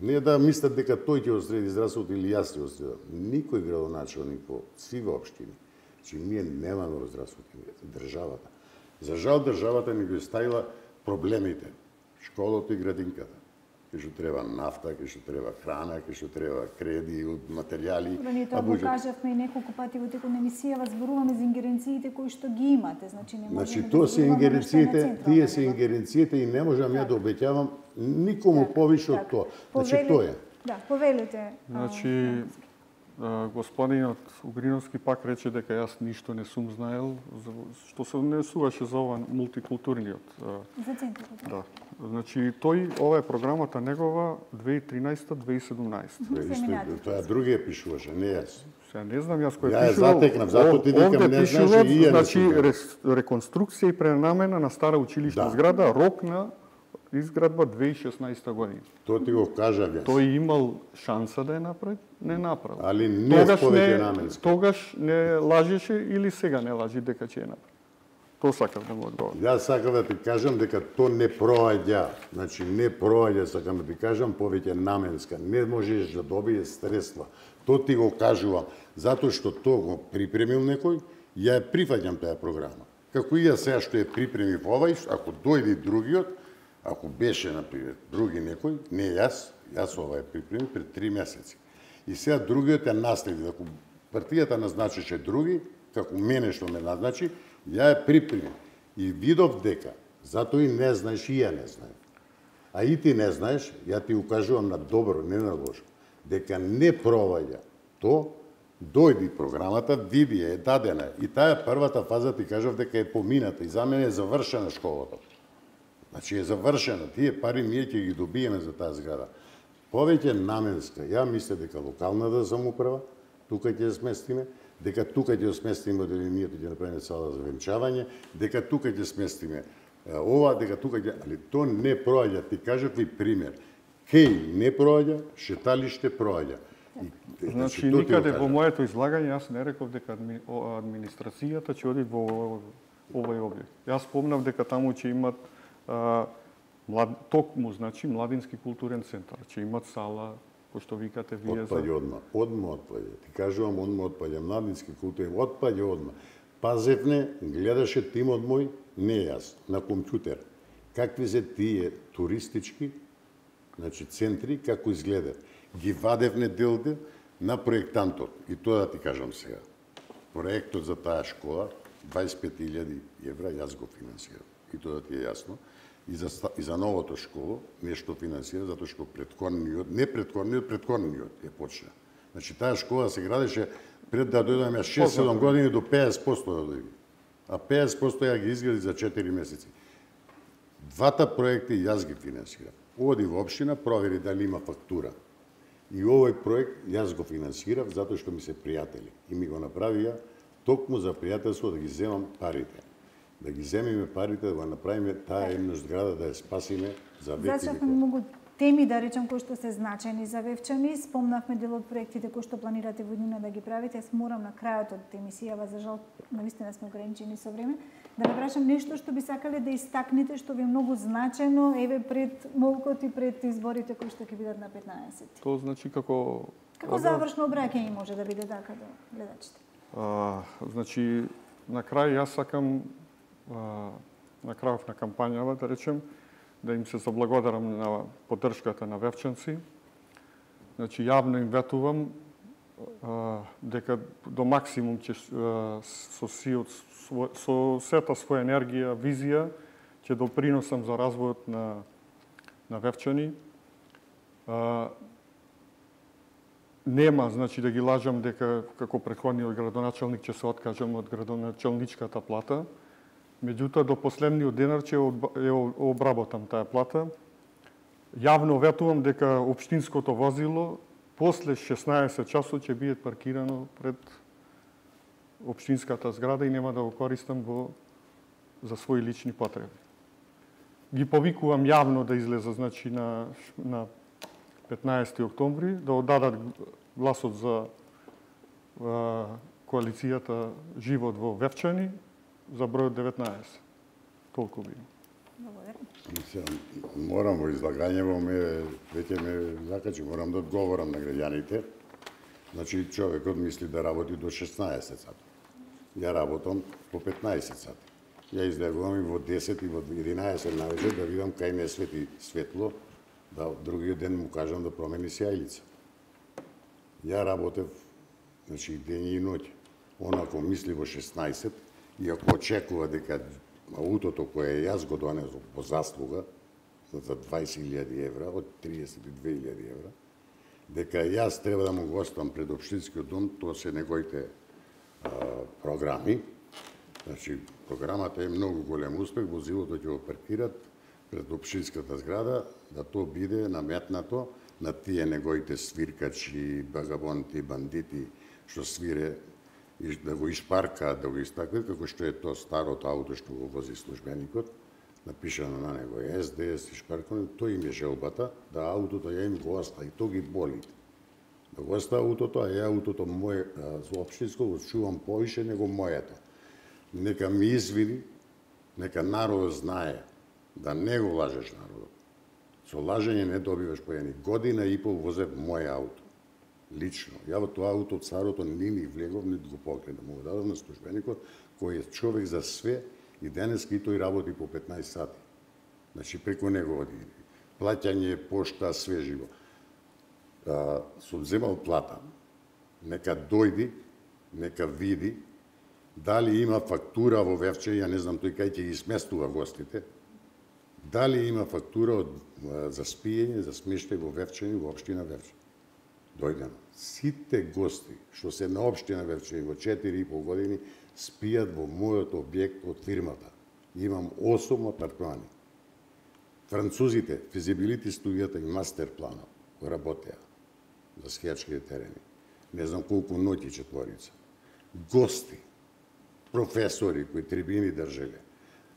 Не да мислат дека тој ќе осреди здравството или јас ќе осредам. Никој градоначалник по сиве општини. Значи Че ние немаме здравството, државата. За жал државата ни ги ставила проблемите, школото и градинката кај што треба нафта, кај што треба храна, кај што треба креди од материјали. Да, ние тоа го кажавме и неколку пати во текот на емисијава, зборуваме за ингеренциите кои што ги имате, значи не можеме Значи тоа се ингеренциите, тие се ингеренциите и не можам ја да обеќавам никому повише од тоа. Значи тоа е. Да, повелете. Значи господинот Угриновски пак рече дека јас ништо не сум знаел, што се однесуваше за ова мултикултурниот. За центарот. Да. Значи, тој, ова е програмата негова 2013-2017. Тоа другиот пишуваше, не јас. Се не знам јас кој ја пишувал. затекнав, затоа ти викам не знаеш и ја Значи, реконструкција и пренамена на стара училишна да. зграда, рок на изградба 2016 година. Тоа ти го кажа јас. Тој имал шанса да ја направи, не направи. Али не тогаш не, наменски. Тогаш не лажеше или сега не лажи дека ќе ја направи. Тоа сакам да му одговорам. Јас сакам да ти кажам дека тоа не проаѓа. Значи не проаѓа, сакам да ти кажам, повеќе наменска. Не можеш да добиеш средства. Тоа ти го кажувам, затоа што тоа го припремил некој, ја прифаќам таа програма. Како и ја сега што ја припремив овај, ако дојде другиот, Ако беше, например, други некој, не јас, јас ова е припреми пред три месеци. И сега другиот ја наследи. Ако партијата назначеше други, како мене што ме назначи, ја е припремил. И видов дека, затоа и не знаеш, и ја не знаеш. А и ти не знаеш, ја ти укажувам на добро, не на лошо, дека не проваѓа то, дојди програмата, види е дадена. И таа првата фаза ти кажав дека е помината и за мене е завршена школата. Значи е завршено. Тие пари ние ќе ги добиеме за таа зграда. Повеќе наменска. Ја мислам дека локалната самоуправа тука ќе сместиме, дека тука ќе сместиме оделението ќе направиме сала за венчавање, дека тука ќе сместиме ова, дека тука ќе... Али то не проаѓа. Ти кажав и пример. Кеј не проаѓа, шеталиште проаѓа. И, значи, значи никаде во моето излагање јас не реков дека администрацијата ќе оди во овој објект. Јас спомнав дека таму ќе имат млад, токму, значи, Младински културен центар, че имат сала, кој што викате вие отпаѓа за... одма, одма отпаѓа. Ти кажувам одма отпаѓа, Младински културен, отпаѓа одма. Пазевне, гледаше тимот мој, не јас, на компјутер. Какви се тие туристички, значи центри, како изгледат. Ги вадевне делде на проектантот. И тоа да ти кажам сега. Проектот за таа школа, 25.000 евра, јас го финансирам. И тоа да ти е јасно и за, и за новото школо, нешто финансира, затоа што предходниот, не предходниот, предходниот е почна. Значи, таа школа се градеше пред да дојдеме 6-7 години до 50% да дојде. А 50% ја ги изгради за 4 месеци. Двата проекти јас ги финансирам. Оди во општина, провери дали има фактура. И овој проект јас го финансирав затоа што ми се пријатели. И ми го направија токму за пријателство да ги земам парите. Да ги земиме парите, да го направиме таа една зграда да ја спасиме за веки Зачавме многу теми, да речем, кои што се значени за Вевчани. Спомнавме дел од проектите кои што планирате во да ги правите. Јас морам на крајот од емисијава, за жал, навистина сме ограничени со време, да ве прашам нешто што би сакале да истакнете, што ви е многу значено, еве пред молкот и пред изборите кои што ќе бидат на 15. Тоа значи како Како завршно обраќање може да биде така до гледачите? А, значи, на крај јас сакам на крајов на кампањава, да речем, да им се заблагодарам на поддршката на вевчанци. Значи, јавно им ветувам а, дека до максимум ќе со, сиот, со сета своја енергија, визија, ќе доприносам за развојот на, на Вевчани. А, нема, значи, да ги лажам дека како претходниот градоначалник ќе се откажам од градоначалничката плата. Меѓутоа, до последниот денар е ја таа плата. Јавно ветувам дека општинското возило после 16 часот ќе биде паркирано пред општинската зграда и нема да го користам во за своји лични потреби. Ги повикувам јавно да излеза значи на на 15 октомври да одадат гласот за коалицијата Живот во Вевчани за бројот 19. Толку би. Морам во излагањево ме веќе ме закачи, морам да одговорам на граѓаните. Значи човекот мисли да работи до 16 сати. Ја работам по 15 сати. Ја излегувам и во 10 и во 11 навечер да видам кај не свети светло, да другиот ден му кажам да промени сјајлица. Ја работев, значи, ден и ноќ. Онако мисли во 16, и ако очекува дека аутото кое јас го донесов по заслуга, за 20.000 евра, од 32.000 евра, дека јас треба да му го оставам пред Обштинскиот дом, тоа се неговите а, програми. Значи, програмата е многу голем успех, возилото ќе го паркират пред Обштинската зграда, да тоа биде наметнато на тие неговите свиркачи, багабонти, бандити, што свире и да го испарка, да го истакнат, како што е тоа старото ауто што го вози службеникот, напишано на него СДС, испаркано, тој им е желбата, да аутото ја им го оста, и тоа ги боли. Да го оста аутото, а ја аутото моје, за општинско го чувам повише него моето. Нека ми извини, нека народот знае да не го лажеш народот. Со лажење не добиваш поени. Година и пол возев моје ауто. Лично. Ја во тоа ауто царото ни ни влегов, ни го погледам. Му дадов на службеникот, кој е човек за све и денес и тој работи по 15 сати. Значи, преку него оди. Плаќање, пошта, све живо. А, сум земал плата. Нека дојди, нека види, дали има фактура во Вевче, ја не знам тој кај ќе ги сместува гостите, дали има фактура од, за спиење, за смештај во Вевчани, во општина Вевче дојдам. Сите гости што се на општина Вевчани во 4,5 години спијат во мојот објект од фирмата. Имам 8 апартмани. Французите, физибилити студијата и мастер планот кој работеа за скијачките терени. Не знам колку ноќи четворица. Гости, професори кои трибини држеле,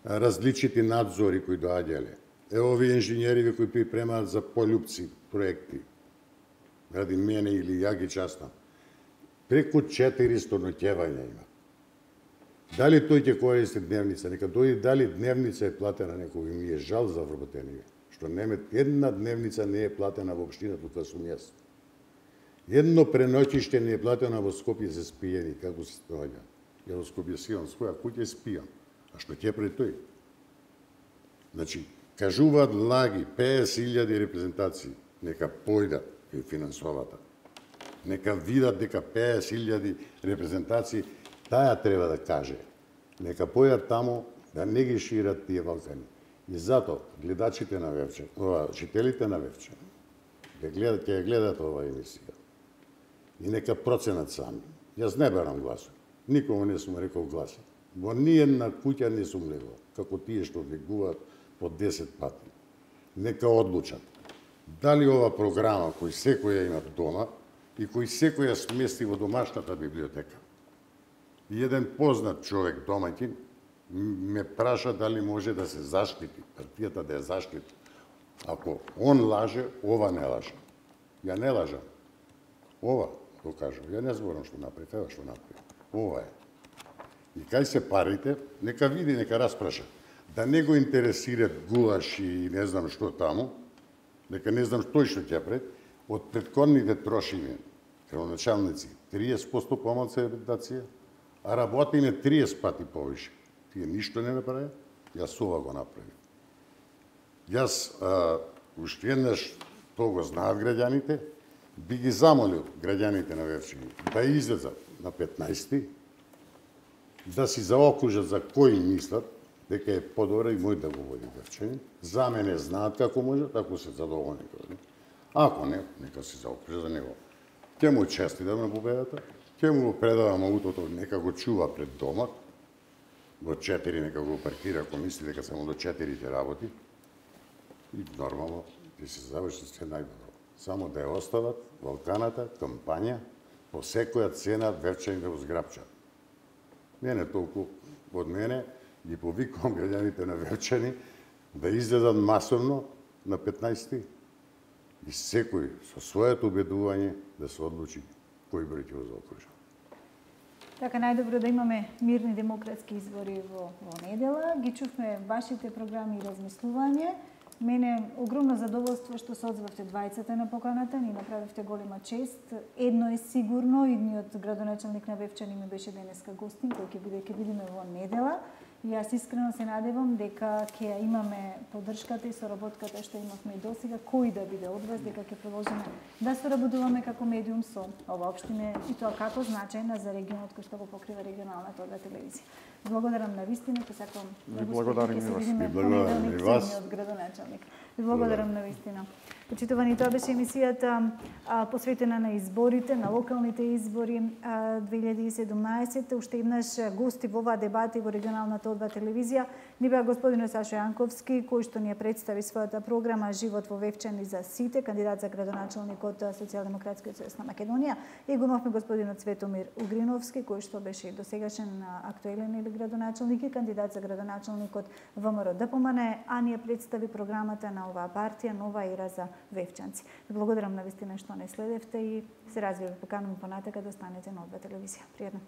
различити надзори кои доаѓале. Е овие инженери кои припремаат за полјупци проекти. Ради мене или ја ги частам. Преку 400 ноќевања има. Дали тој ќе користи дневница? Нека дојде дали дневница е платена некој ми е жал за вработени. Што немет една дневница не е платена во општината тоа сум јас. Едно преноќиште не е платено во Скопје за спиени, како се тоа? Ја во Скопје сијам своја куќа и спијам. А што ќе пред тој? Значи, кажуваат лаги, 50.000 репрезентации, нека појдат финансовата. Нека видат дека 50.000 репрезентации, таа треба да каже. Нека појат таму да не ги шират тие Балкани. И зато гледачите на Вевче, ова, жителите на Вевче, ќе гледат, ќе гледат ова емисија. И нека проценат сами. Јас не берам гласот. Никому не сум рекол гласот. Во ниједна куќа не сум легол, како тие што бегуваат по 10 пати. Нека одлучат дали ова програма кој секој ја има дома и кој секој ја смести во домашната библиотека. И еден познат човек, домаќин, ме праша дали може да се заштити, партијата да ја заштити. Ако он лаже, ова не лаже. Ја не лажам. Ова го кажам. Ја не зборам што направи, ева што направи. Ова е. И кај се парите, нека види, нека распраша. Да не го интересират гулаш и не знам што таму, дека не знам тој што ќе пред, од предходните трошиња, градоначалници, 30% помалце редација, а работиме 30 пати повише. Тие ништо не направи, јас ова го направи. Јас, а, уште еднаш, тоа го знаат граѓаните, би ги замолил граѓаните на Верчини да излезат на 15 да си заокружат за кој мислат дека е подобро и мој да го води Верчани. За мене знаат како може, ако се задоволни. Ако не, нека се заокружат за него. Ке му честидам на победата, ќе му го предавам аутото, нека го чува пред домот, во 4 нека го паркира ако мисли дека само до 4 работи. И нормално ќе се заврши се најдобро само да ја остават Балканата кампања по секоја цена Верчани да го зграпчат. Не не толку од мене, ги повикувам граѓаните на Верчани да излезат масовно на 15 и секој со своето убедување да се одлучи кој број ќе го заокружа. Така најдобро да имаме мирни демократски избори во, во недела. Ги чувме вашите програми и размислување. Мене огромно задоволство што се одзвавте двајцата на поканата, ни направивте голема чест. Едно е сигурно, идниот градоначалник на Вевчани ми беше денеска гостин, кој ќе биде ќе видиме во недела. Јас искрено се надевам дека ќе имаме поддршката и соработката што имавме и досега, кој да биде од вас, дека ќе продолжиме да соработуваме како медиум со ова општина и тоа како значајна за регионот кој што го покрива регионалната одба телевизија. Благодарам на вистина, ќе сакам да благодарам и вас. Благодарам и вас. градоначалник. Благодарам на вистина. Почитувани, тоа беше емисијата а, посветена на изборите, на локалните избори а, 2017. Уште еднаш гости во оваа дебата и во регионалната одва телевизија ни беа господинот Сашо Јанковски, кој што ни ја представи својата програма Живот во Вевчани за сите, кандидат за градоначалник од Социјалдемократскиот сојуз на Македонија. И го имавме господинот Светомир Угриновски, кој што беше досегашен актуелен или градоначалник и кандидат за градоначалник од ВМРО ДПМН, а ни ја представи програмата на оваа партија, нова ера за Вевчанци. Ви благодарам на вистина што не следевте и се развива поканувам понатака да останете на Одва телевизија. Пријатно.